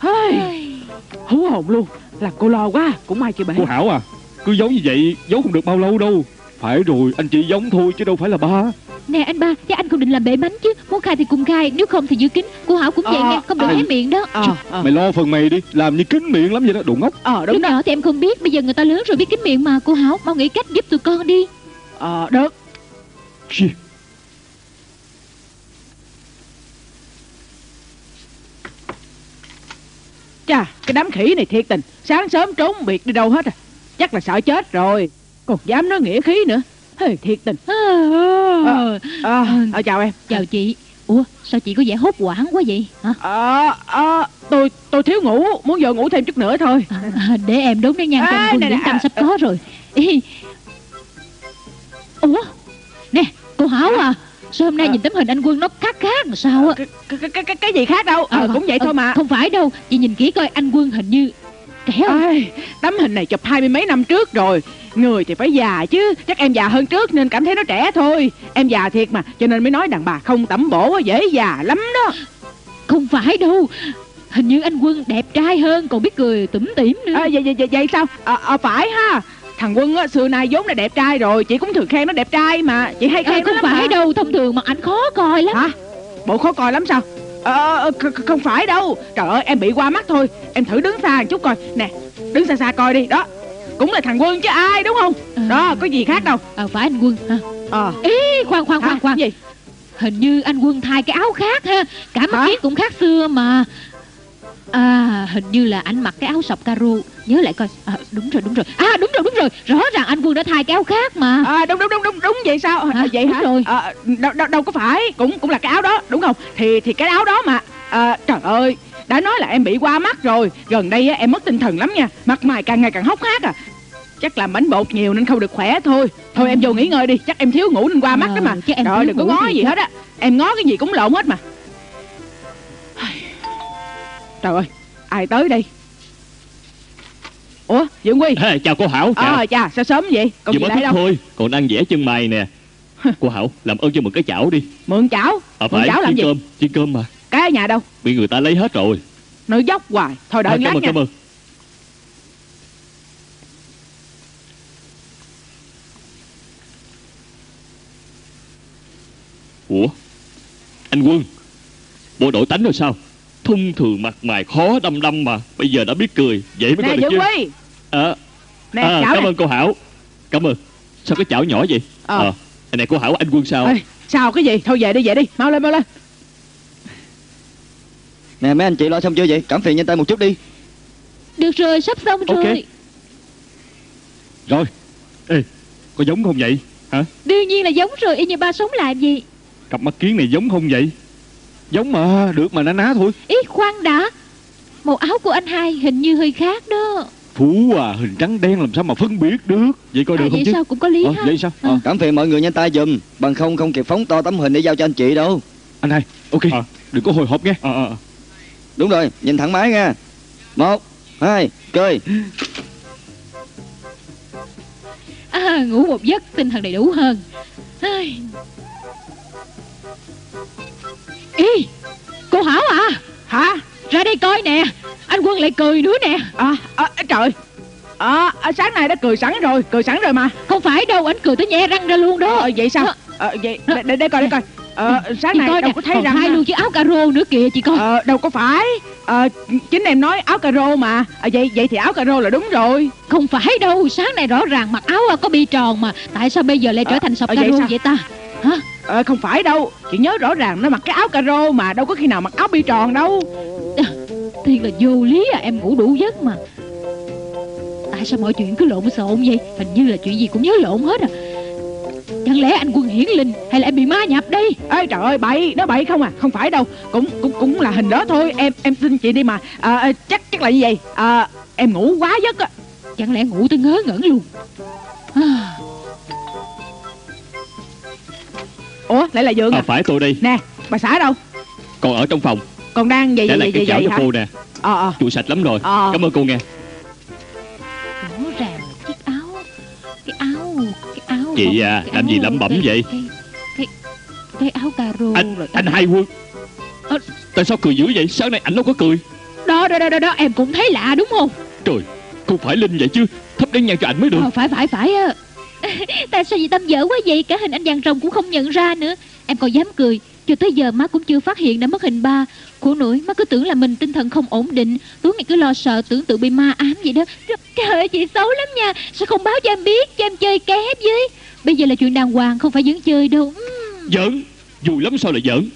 Hơi, Hú hồn luôn. Làm cô lo quá Cũng may chị bể cô Hảo à cứ giấu như vậy giấu không được bao lâu đâu. Phải rồi anh chỉ giống thôi chứ đâu phải là ba. Nè anh ba Thế anh không định làm bể bánh chứ. Muốn khai thì cùng khai Nếu không thì giữ kín. Cô Hảo cũng vậy Ờ, nha Không được ờ. hé miệng đó. Ờ ờ. Mày lo phần mày đi làm như kín miệng lắm vậy đó đồ ngốc Ờ Lúc đúng đó. nhỏ thì em không biết Bây giờ người ta lớn rồi biết kín miệng mà. Cô Hảo mau nghĩ cách giúp tụi con đi. Ờ được Chà cái đám khỉ này thiệt tình. Sáng sớm trốn biệt đi đâu hết à. Chắc là sợ chết rồi. Còn dám nói nghĩa khí nữa. Hơi thiệt tình. Ờ, Ờ ờ, chào em. Chào chị. Ủa sao chị có vẻ hốt hoảng quá vậy? Hả? Ờ ờ Tôi tôi thiếu ngủ. Muốn giờ ngủ thêm chút nữa thôi. À, à, Để em đốn nén nhang À, trong viễn nè, tâm à, sắp có rồi. Ý. Ủa? Nè cô Hảo à Sao hôm nay Ờ. nhìn tấm hình anh Quân nó khác khác làm sao á? Cái, cái, cái, cái, cái gì khác đâu? Ờ, cũng vậy ờ, thôi mà. Không phải đâu. Chị nhìn kỹ coi anh Quân hình như Kẻ không? Ai, tấm hình này chụp hai mươi mấy năm trước rồi. Người thì phải già chứ. Chắc em già hơn trước nên cảm thấy nó trẻ thôi. Em già thiệt mà Cho nên mới nói đàn bà không tẩm bổ dễ già lắm đó. Không phải đâu. Hình như anh Quân đẹp trai hơn Còn biết cười tủm tỉm nữa. À, vậy, vậy, vậy, vậy sao? À, à, Phải ha Thằng Quân á, xưa nay vốn là đẹp trai rồi Chị cũng thường khen nó đẹp trai mà. Chị hay Ờ, khen nó Không phải mà. đâu Thông thường mặt ảnh khó coi lắm. Hả? Bộ khó coi lắm sao? Ờ, ờ, kh- không phải đâu. Trời ơi em bị qua mắt thôi. Em thử đứng xa một chút coi. Nè đứng xa xa coi đi. Đó cũng là thằng Quân chứ ai đúng không? Ờ. Đó có gì khác đâu. Ờ phải anh Quân ha. Ờ. Ê khoan khoan khoan Hả? khoan gì? Hình như anh Quân thay cái áo khác ha. Cả mắt Hả? kiến cũng khác xưa mà À hình như là anh mặc cái áo sọc caro Nhớ lại coi. À, Đúng rồi đúng rồi. À đúng rồi đúng rồi. Rõ ràng anh Quân đã thay cái áo khác mà. À, đúng đúng đúng đúng đúng. Vậy sao? Hả? à, vậy Đúng hả? rồi. À, đâu, đâu đâu có phải. Cũng cũng là cái áo đó đúng không? Thì thì cái áo đó mà. À, trời ơi. Đã nói là em bị qua mắt rồi. Gần đây á, em mất tinh thần lắm nha. Mặt mày càng ngày càng hốc hác à. Chắc làm bánh bột nhiều nên không được khỏe thôi. Thôi em vô nghỉ ngơi đi. Chắc em thiếu ngủ nên qua mắt đó mà. Ờ, em trời ơi, đừng có ngó gì hết á. Em ngó cái gì cũng lộn hết mà trời ơi ai tới đây? Ủa dưỡng quy? Ê, chào cô Hảo. Chào. ờ chà sao sớm vậy? Còn Vừa gì mới thức đâu? thôi Còn đang vẽ chân mày nè. Cô Hảo làm ơn cho một cái chảo đi. Mượn chảo? À mượn phải chảo làm chiên gì? cơm Chiên cơm mà. Cái ở nhà đâu? Bị người ta lấy hết rồi. Nó dốc hoài thôi đợi à, lát nha. cảm ơn. Ủa Anh Quân Bộ đội tánh rồi sao Thông thường mặt mày khó đâm đâm mà. Bây giờ đã biết cười Vậy mới nè coi được chứ. Quy à, nè à, Cảm nè. ơn cô Hảo. Cảm ơn. Sao cái chảo nhỏ vậy? Ờ. Ờ, Này cô Hảo anh Quân sao? Ê, sao cái gì? Thôi về đi về đi. Mau lên mau lên. Nè mấy anh chị lo xong chưa vậy? Cảm phiền nhanh tay một chút đi. Được rồi sắp xong Ok. rồi. Rồi. Ê Có giống không vậy? Hả? Đương nhiên là giống rồi Y như ba sống làm gì? Cặp mắt kiến này giống không vậy Giống mà Được mà ná ná thôi. Ý khoan đã. Màu áo của anh hai hình như hơi khác đó. Phú à Hình trắng đen làm sao mà phân biệt được? Vậy coi à, được không vậy chứ? sao? Cũng có lý Ờ, ha. vậy sao? Ờ. Ờ, Cảm phiền mọi người nhanh tay giùm Bằng không không kịp phóng to tấm hình để giao cho anh chị đâu. Anh hai Ok. Ờ. Đừng có hồi hộp nghe Ờ, ờ, ờ. Đúng rồi nhìn thẳng máy nha. Một Hai Cười. À, Ngủ một giấc tinh thần đầy đủ hơn. Ai. Ý Cô Hảo à? Hả? Ra đây coi nè Anh Quân lại cười nữa nè. À, à trời. À, à, sáng nay đã cười sẵn rồi cười sẵn rồi mà. Không phải đâu Anh cười tới nhẹ răng ra luôn đó. Ờ, vậy sao? Ờ, vậy để, để, để coi để coi. Ờ, sáng nay đâu nè có thấy răng hai ha. luôn chứ áo caro nữa kìa chị coi. Ờ, đâu có phải. Ờ, chính em nói áo caro mà. À, vậy vậy thì áo caro là đúng rồi. Không phải đâu Sáng nay rõ ràng mặc áo có bi tròn mà. Tại sao bây giờ lại trở Ờ, thành sọc ờ, caro vậy ta? Hả ờ, không phải đâu. Chị nhớ rõ ràng nó mặc cái áo caro mà đâu có khi nào mặc áo bi tròn đâu. Thiệt là vô lý à Em ngủ đủ giấc mà. Tại sao mọi chuyện cứ lộn xộn vậy? Hình như là chuyện gì cũng nhớ lộn hết à. Chẳng lẽ anh quân hiển linh Hay là em bị ma nhập đây ê trời ơi bậy nó bậy không à. Không phải đâu. Cũng cũng cũng là hình đó thôi. Em em tin chị đi mà. À, à, chắc chắc là như vậy. À, em ngủ quá giấc á. Chẳng lẽ ngủ tới ngớ ngẩn luôn? À, lại là dượng À à. phải tôi đây nè bà xã đâu? Còn ở trong phòng. Còn đang vậy Trả vậy lại vậy cái vậy, chảo vậy cho hả? cô nè. Ờ ờ. Chùi sạch lắm rồi. Ờ. Cảm ơn cô nghe. Rõ ràng chiếc áo. Cái áo Cái áo Chị à, cái làm gì lẩm bẩm vậy? cái, cái, cái áo caro Anh rồi anh hai quân. Ờ. Tại sao cười dữ vậy? Sáng nay ảnh đâu có cười. Đó đó đó đó, đó Em cũng thấy lạ đúng không? Trời Không phải Linh vậy chứ. Thắp đèn nhang cho ảnh mới được. Ờ, phải phải phải á Tại sao chị Tâm dở quá vậy? Cả hình anh vàng rồng cũng không nhận ra nữa. Em còn dám cười. Cho tới giờ má cũng chưa phát hiện đã mất hình ba. Khổ nổi má cứ tưởng là mình tinh thần không ổn định. Tối ngày cứ lo sợ tưởng tự bị ma ám vậy đó. Trời ơi chị xấu lắm nha. Sao không báo cho em biết cho em chơi ké với? Bây giờ là chuyện đàng hoàng không phải giỡn chơi đâu. Ừm. Giỡn? Vui lắm sao lại giỡn?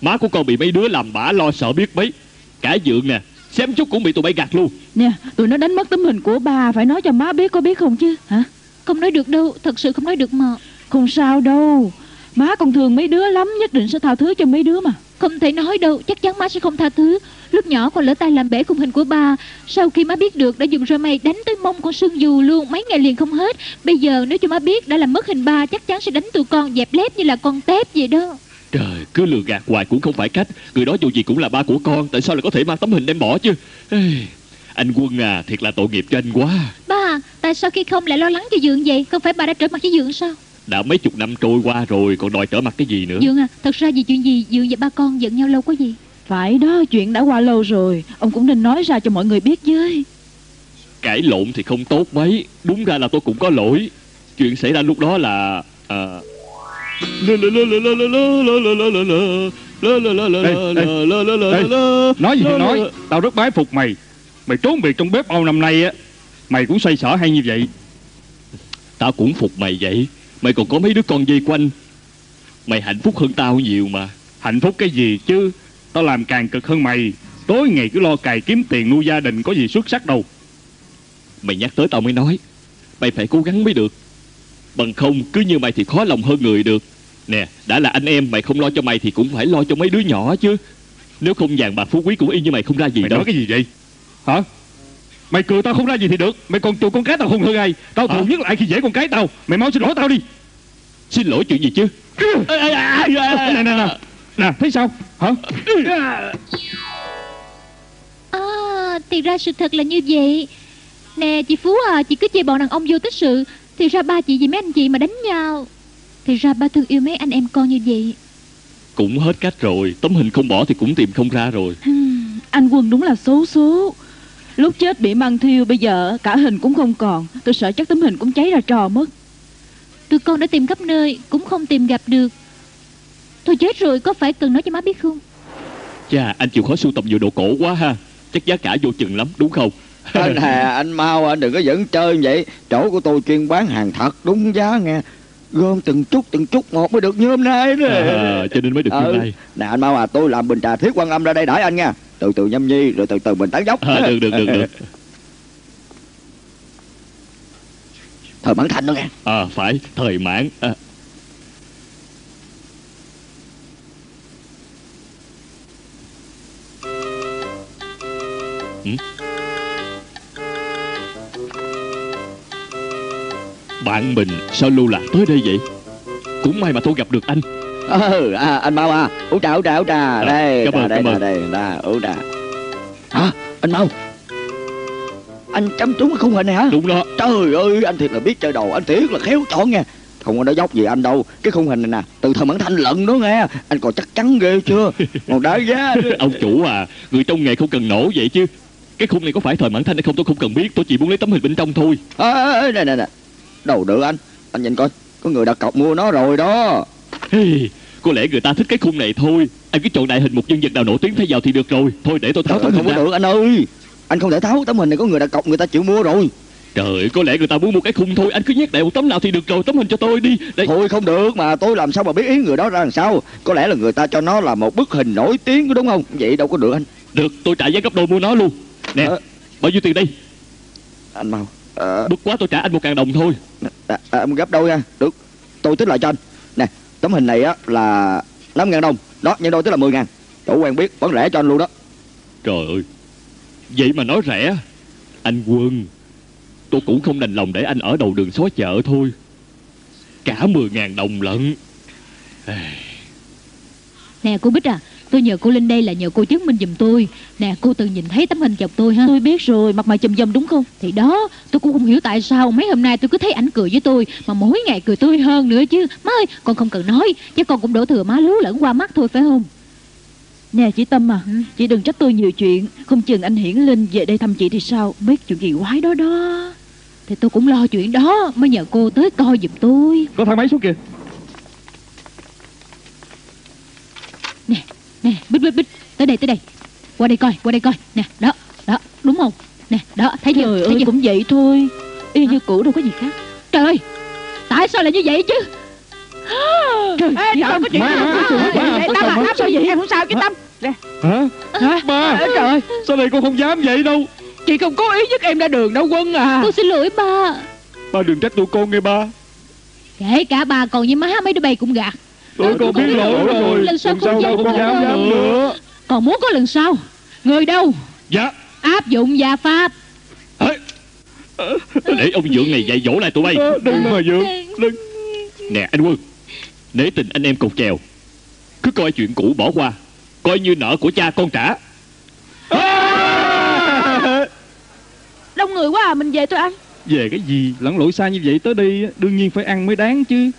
Má của con bị mấy đứa làm bả lo sợ biết mấy. Cả dượng nè Xem chút cũng bị tụi bay gạt luôn. Nè tụi nó đánh mất tấm hình của ba. Phải nói cho má biết có biết không chứ? Hả Không nói được đâu Thật sự không nói được mà. Không sao đâu. Má còn thường mấy đứa lắm Nhất định sẽ tha thứ cho mấy đứa mà. Không thể nói đâu Chắc chắn má sẽ không tha thứ. Lúc nhỏ còn lỡ tay làm bể khung hình của ba. Sau khi má biết được đã dùng roi mây đánh tới mông con sưng dù luôn Mấy ngày liền không hết. Bây giờ nếu cho má biết đã làm mất hình ba Chắc chắn sẽ đánh tụi con dẹp lép như là con tép vậy đó. Trời cứ lừa gạt hoài cũng không phải cách. Người đó dù gì cũng là ba của con Tại sao lại có thể mang tấm hình đem bỏ chứ? Ê, Anh Quân à thiệt là tội nghiệp cho anh quá. Ba Tại sao khi không lại lo lắng cho Dượng vậy Không phải ba đã trở mặt với Dượng sao Đã mấy chục năm trôi qua rồi Còn đòi trở mặt cái gì nữa Dượng à Thật ra vì chuyện gì Dượng và ba con giận nhau lâu quá gì Phải đó chuyện đã qua lâu rồi Ông cũng nên nói ra cho mọi người biết với Cãi lộn thì không tốt mấy Đúng ra là tôi cũng có lỗi Chuyện xảy ra lúc đó là à... Nói gì thì nói Tao rất bái phục mày Mày trốn việc trong bếp bao năm nay á Mày cũng xoay sở hay như vậy? Tao cũng phục mày vậy. Mày còn có mấy đứa con dây quanh. Mày hạnh phúc hơn tao nhiều mà. Hạnh phúc cái gì chứ? Tao làm càng cực hơn mày. Tối ngày cứ lo cày kiếm tiền nuôi gia đình Có gì xuất sắc đâu. Mày nhắc tới tao mới nói. Mày phải cố gắng mới được. Bằng không cứ như mày thì khó lòng hơn người được. Nè đã là anh em mày không lo cho mày Thì cũng phải lo cho mấy đứa nhỏ chứ. Nếu không vàng bạc phú quý cũng y như mày không ra gì Mày đâu. nói cái gì vậy? Hả Mày cười tao không ra gì thì được. Mày còn chuột con cái tao không hơn ai. Tao thù nhất lại khi dễ con cái tao. Mày mau xin lỗi tao đi. Xin lỗi chuyện gì chứ? Nè nè nè. Nè thấy sao? Hả? À thì ra sự thật là như vậy. Nè chị Phú à Chị cứ chê bọn đàn ông vô tích sự. Thì ra ba chị vì mấy anh chị mà đánh nhau. Thì ra ba thương yêu mấy anh em con như vậy. Cũng hết cách rồi. Tấm hình không bỏ thì cũng tìm không ra rồi. Anh Quân đúng là xấu số Lúc chết bị mang thiêu Bây giờ cả hình cũng không còn. Tôi sợ chắc tấm hình cũng cháy ra trò mất. Tụi con đã tìm khắp nơi Cũng không tìm gặp được. Thôi chết rồi có phải cần nói cho má biết không? Chà anh chịu khó sưu tầm nhiều đồ cổ quá ha. Chắc giá cả vô chừng lắm đúng không? Anh hà anh mau anh đừng có dẫn chơi vậy. Chỗ của tôi chuyên bán hàng thật đúng giá nghe Gom từng chút từng chút một mới được như hôm nay đó. À, Cho nên mới được như Ừ. này Nè anh mau à tôi làm bình trà thiết quan âm ra đây đãi anh nha. Từ từ nhâm nhi rồi từ từ mình tán dốc. À, Được được được được. Thời mãn thành đó nghe. À phải thời mãn. À, Ừ? Bạn mình sao lưu lạc tới đây vậy? Cũng may mà tôi gặp được anh. Ừ, à, anh mau à. Uống trà uống trà uống trà. À, đây cảm trà ơn, đây cảm trà ơn. đây là uống trà. Hả anh mau. Anh chăm trúng cái khung hình này hả? Đúng đó. Trời ơi anh thiệt là biết chơi đồ anh thiệt là khéo chọn nha. Không có nói dốc gì anh đâu. Cái khung hình này nè từ thời mãn thanh lận đó nghe. Anh còn chắc chắn ghê chưa? Còn đáng giá. Ông chủ à Người trong nghề không cần nổ vậy chứ. Cái khung này có phải thời mãn thanh hay không tôi không cần biết Tôi chỉ muốn lấy tấm hình bên trong thôi. À, à, à, nè nè nè đâu được anh. Anh nhìn coi có người đặt cọc mua nó rồi đó. Hey, Có lẽ người ta thích cái khung này thôi. Anh cứ chọn đại hình một nhân vật nào nổi tiếng thay vào thì được rồi. Thôi để tôi tháo tấm không hình có ra được anh ơi. Anh không thể tháo tấm hình này có người đặt cọc người ta chịu mua rồi. Trời có lẽ người ta muốn một cái khung thôi. Anh cứ nhét đại một tấm nào thì được rồi. Tấm hình cho tôi đi. Đây Thôi không được mà tôi làm sao mà biết ý người đó ra làm sao? Có lẽ là người ta cho nó là một bức hình nổi tiếng đúng không? Vậy đâu có được anh. Được tôi trả giá gấp đôi mua nó luôn. Nè Ờ. Bao nhiêu tiền đây? Anh mau à, Bức quá tôi trả anh một ngàn đồng thôi. À, à, em gấp đôi nha? Được tôi tính lại cho anh. Nè tấm hình này á là 5 ngàn đồng. Đó nhân đôi tức là 10 ngàn. Chủ quen biết vẫn rẻ cho anh luôn đó. Trời ơi Vậy mà nói rẻ. Anh Quân Tôi cũng không đành lòng để anh ở đầu đường xó chợ thôi. Cả 10 ngàn đồng lận. Nè cô Bích à Tôi nhờ cô lên đây là nhờ cô chứng minh giùm tôi. Nè cô từng nhìn thấy tấm hình chồng tôi ha. Tôi biết rồi mặt mày chùm dầm đúng không? Thì đó tôi cũng không hiểu tại sao Mấy hôm nay tôi cứ thấy ảnh cười với tôi Mà mỗi ngày cười tươi hơn nữa chứ. Má ơi con không cần nói Chứ con cũng đổ thừa má lú lẫn qua mắt thôi phải không? Nè chị Tâm à Ừ. Chị đừng trách tôi nhiều chuyện. Không chừng anh Hiển Linh về đây thăm chị thì sao? Biết chuyện gì quái đó đó. Thì tôi cũng lo chuyện đó Mới nhờ cô tới coi giùm tôi. Có thang máy xuống kìa Nè Bích Bích Bích. Tới đây tới đây. Qua đây coi qua đây coi. Nè đó đó. Đúng không? Nè đó. Thấy chưa? Trời thấy ơi chưa? cũng vậy thôi. Y như cũ đâu có gì khác. Trời ơi Tại sao lại như vậy chứ? Trời Ê, Tâm có chuyện gì? không? Ê, có Tâm chồng à. Tâm sao vậy? Em không sao chứ Tâm. Hả? Hả? Ba Trời ơi Sao này con không dám vậy đâu? Chị không cố ý dứt em ra đường đâu Quân à. Tôi xin lỗi ba Ba đừng trách tụi con nghe ba Kể cả bà còn với má mấy đứa bay cũng gạt Tụi con biết lỗi rồi. lần sau không dám không dám dám nữa? Còn muốn có lần sau? Người đâu? Dạ. Áp dụng gia pháp. Để ông dượng này dạy dỗ lại tụi bay. Đừng mà dượng Đừng. Nè anh Quân. Nể tình anh em cầu chèo. Cứ coi chuyện cũ bỏ qua. Coi như nợ của cha con trả. Đông người quá à mình về thôi anh. Về cái gì? Lẫn lội xa như vậy tới đây á, Đương nhiên phải ăn mới đáng chứ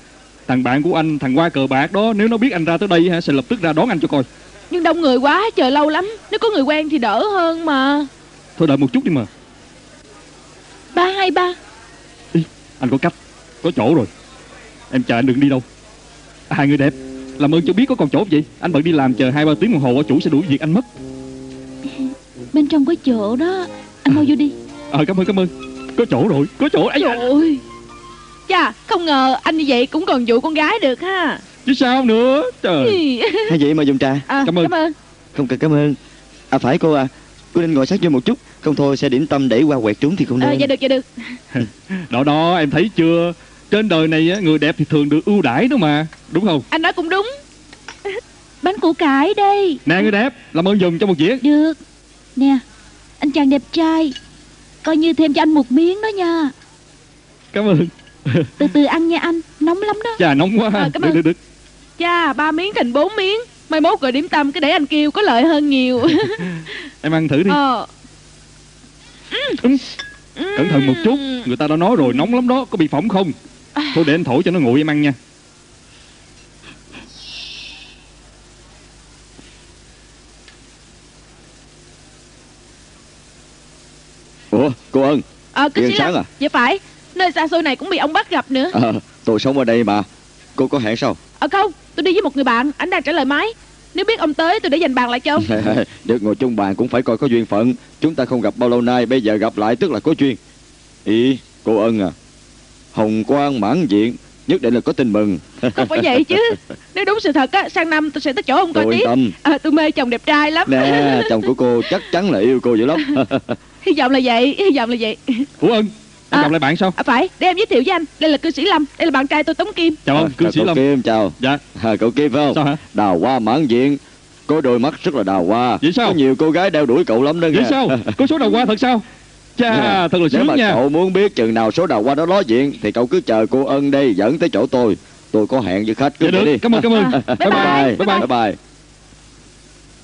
Thằng bạn của anh thằng qua cờ bạc đó Nếu nó biết anh ra tới đây hả Sẽ lập tức ra đón anh cho coi. Nhưng đông người quá chờ lâu lắm. Nếu có người quen thì đỡ hơn mà. Thôi đợi một chút đi mà. Ba hai ba? Anh có cách Có chỗ rồi. Em chờ anh đừng đi đâu. À, Hai người đẹp Làm ơn cho biết có còn chỗ không vậy Anh bận đi làm chờ hai ba tiếng đồng hồ Chủ sẽ đuổi việc anh mất. Bên trong có chỗ đó. Anh mau vô đi. Ờ cảm ơn cảm ơn. Có chỗ rồi Có chỗ. Ấy Trời ơi Chà không ngờ anh như vậy cũng còn dụ con gái được ha. Chứ sao nữa? Trời. Hay vậy mà dùng trà. À, Cảm ơn. Cảm ơn. Không cần cảm ơn. À phải cô à. Cô nên ngồi sát vô một chút. Không thôi sẽ điểm tâm đẩy qua quẹt trúng thì không Ờ, nên. dạ được dạ được. Đó đó em thấy chưa? Trên đời này á, người đẹp thì thường được ưu đãi đó mà. Đúng không? Anh nói cũng đúng. Bánh củ cải đây. Nè người đẹp Làm ơn dùng cho một dĩa. Được. Nè Anh chàng đẹp trai. Coi như thêm cho anh một miếng đó nha. Cảm ơn Từ từ ăn nha anh Nóng lắm đó. Chà nóng quá Ờ, cảm Được ơn. được được Chà ba miếng thành bốn miếng. Mai mốt gọi điểm tâm cái để anh kêu có lợi hơn nhiều. Em ăn thử đi. Ờ. Cẩn thận một chút Người ta đã nói rồi nóng lắm đó Có bị phỏng không? Thôi để anh thổi cho nó nguội em ăn nha. Ủa cô ân? Ờ cứ Điền xí sáng à? Dạ phải Nơi xa xôi này cũng bị ông bắt gặp nữa. Ờ, tôi sống ở đây mà. Cô có hẹn sao? Ờ không Tôi đi với một người bạn Anh đang trả lời máy. Nếu biết ông tới tôi để dành bàn lại cho ông. Được ngồi chung bàn cũng phải coi có duyên phận. Chúng ta không gặp bao lâu nay bây giờ gặp lại tức là có duyên. Ý cô ân à hồng quang mãn diện nhất định là có tin mừng. Không phải vậy chứ. Nếu đúng sự thật á Sang năm tôi sẽ tới chỗ ông coi tiếp. tâm. À, Tôi mê chồng đẹp trai lắm. Nè chồng của cô chắc chắn là yêu cô dữ lắm. Hy vọng là vậy Hy vọng là vậy. Ủa ân Em À. gặp lại bạn sao? À, Phải. Để em giới thiệu với anh. Đây là cư sĩ Lâm. Đây là bạn trai tôi Tống Kim. Chào ông À, cư sĩ cậu Lâm. Kim chào. Dạ. À, cậu Kim phải không? Sao hả? Đào hoa mãn diện. Có đôi mắt rất là đào hoa. Vậy sao? có nhiều cô gái đeo đuổi cậu lắm đó Vậy nghe. sao? Có số đầu qua thật sao? Chà Nè, thật là nếu sướng mà nha. cậu muốn biết chừng nào số đào hoa đó ló diện thì cậu cứ chờ cô ân đây dẫn tới chỗ tôi. Tôi có hẹn với khách cứ Dạ đi. Cảm ơn cảm ơn. À, Bye bye bye. bye. bye. Bye bye.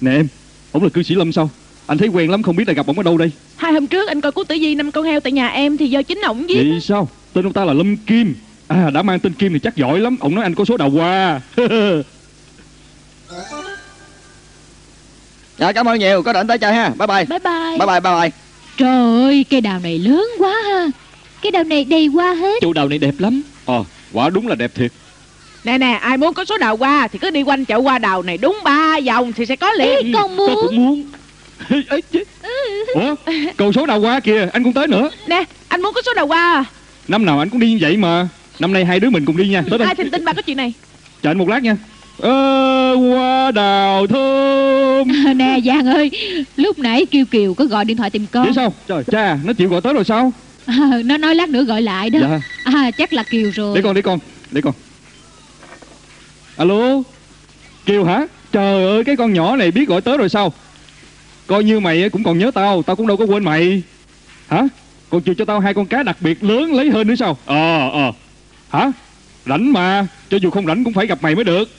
Nè em Ông là cư sĩ Lâm sao Anh thấy quen lắm không biết là gặp ông ở đâu đây? Hai hôm trước anh coi Cú Tử Di năm con heo tại nhà em Thì do chính ổng giết. Vậy sao? Tên ông ta là Lâm Kim. À đã mang tên Kim thì chắc giỏi lắm. Ông nói anh có số đầu qua dạ cảm ơn nhiều. Có rảnh tới chơi ha. Bye bye. Bye bye. Bye bye bye bye. Trời ơi cây đào này lớn quá ha. Cái đào này đầy hoa hết. Chỗ đào này đẹp lắm. Ờ quả đúng là đẹp thiệt. Nè nè ai muốn có số đào hoa Thì cứ đi quanh chợ hoa đào này. Đúng ba vòng Thì sẽ có Ê, liền con Tôi muốn cũng muốn Chứ. Ủa? Cầu số đầu qua kìa? Anh cũng tới nữa. Nè anh muốn có số đào hoa à? Năm nào anh cũng đi như vậy mà. Năm nay hai đứa mình cùng đi nha. Tới đây. Ai thình tin ba có chuyện này? Chờ anh một lát nha. Ơ hoa đào thơm. Nè Giang ơi Lúc nãy Kiều Kiều có gọi điện thoại tìm con. Vậy sao? Trời cha nó chịu gọi tới rồi sao? À, Nó nói lát nữa gọi lại đó. Dạ. À, Chắc là Kiều rồi. Để con để con Để con. Alo? Kiều hả? Trời ơi cái con nhỏ này biết gọi tới rồi sao Coi như mày cũng còn nhớ tao Tao cũng đâu có quên mày. Hả? Còn chịu cho tao hai con cá đặc biệt lớn lấy hơn nữa sao? Ờ ờ. Hả? Rảnh mà Cho dù không rảnh cũng phải gặp mày mới được.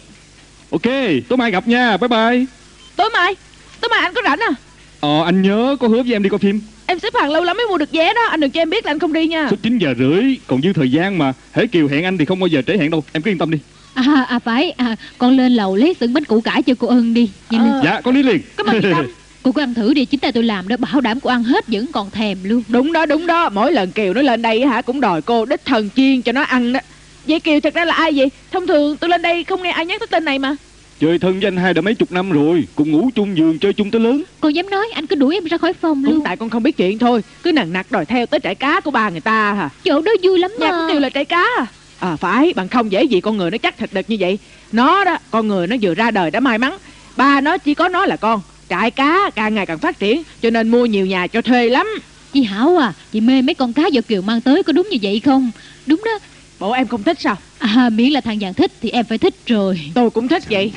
Ok tối mai gặp nha Bye bye. Tối mai? Tối mai anh có rảnh à? Ờ anh nhớ có hứa với em đi coi phim. Em xếp hàng lâu lắm mới mua được vé đó Anh đừng cho em biết là anh không đi nha. Suốt 9 giờ rưỡi Còn dư thời gian mà Hễ Kiều hẹn anh thì không bao giờ trễ hẹn đâu Em cứ yên tâm đi. À, à phải à, Con lên lầu lấy sừng bánh củ cải cho cô Ân đi Nhanh lên. Ờ. Dạ con đi liền. Cảm ơn chị Tâm Cô cứ ăn thử đi Chính tay tôi làm đó Bảo đảm cô ăn hết vẫn còn thèm luôn. Đúng đó đúng đó Mỗi lần Kiều nó lên đây hả Cũng đòi cô đích thần chiên cho nó ăn đó. Vậy Kiều thật ra là ai vậy? Thông thường tôi lên đây không nghe ai nhắc tới tên này mà. Chơi thân với anh hai đã mấy chục năm rồi Cùng ngủ chung giường chơi chung tới lớn. Con dám nói anh cứ đuổi em ra khỏi phòng Đúng luôn. tại con không biết chuyện thôi Cứ nặng nặc đòi theo tới trại cá của ba người ta hả? Chỗ đó vui lắm Nhà của mà Kiều là trại cá à? À phải bằng không dễ gì con người nó chắc thịt được như vậy. Nó đó con người nó vừa ra đời đã may mắn. Ba nó chỉ có nó là con Trại cá càng ngày càng phát triển Cho nên mua nhiều nhà cho thuê lắm. Chị Hảo à Chị mê mấy con cá do Kiều mang tới có đúng như vậy không? Đúng đó. Bộ em không thích sao? À miễn là thằng vàng thích thì em phải thích rồi. Tôi cũng thích vậy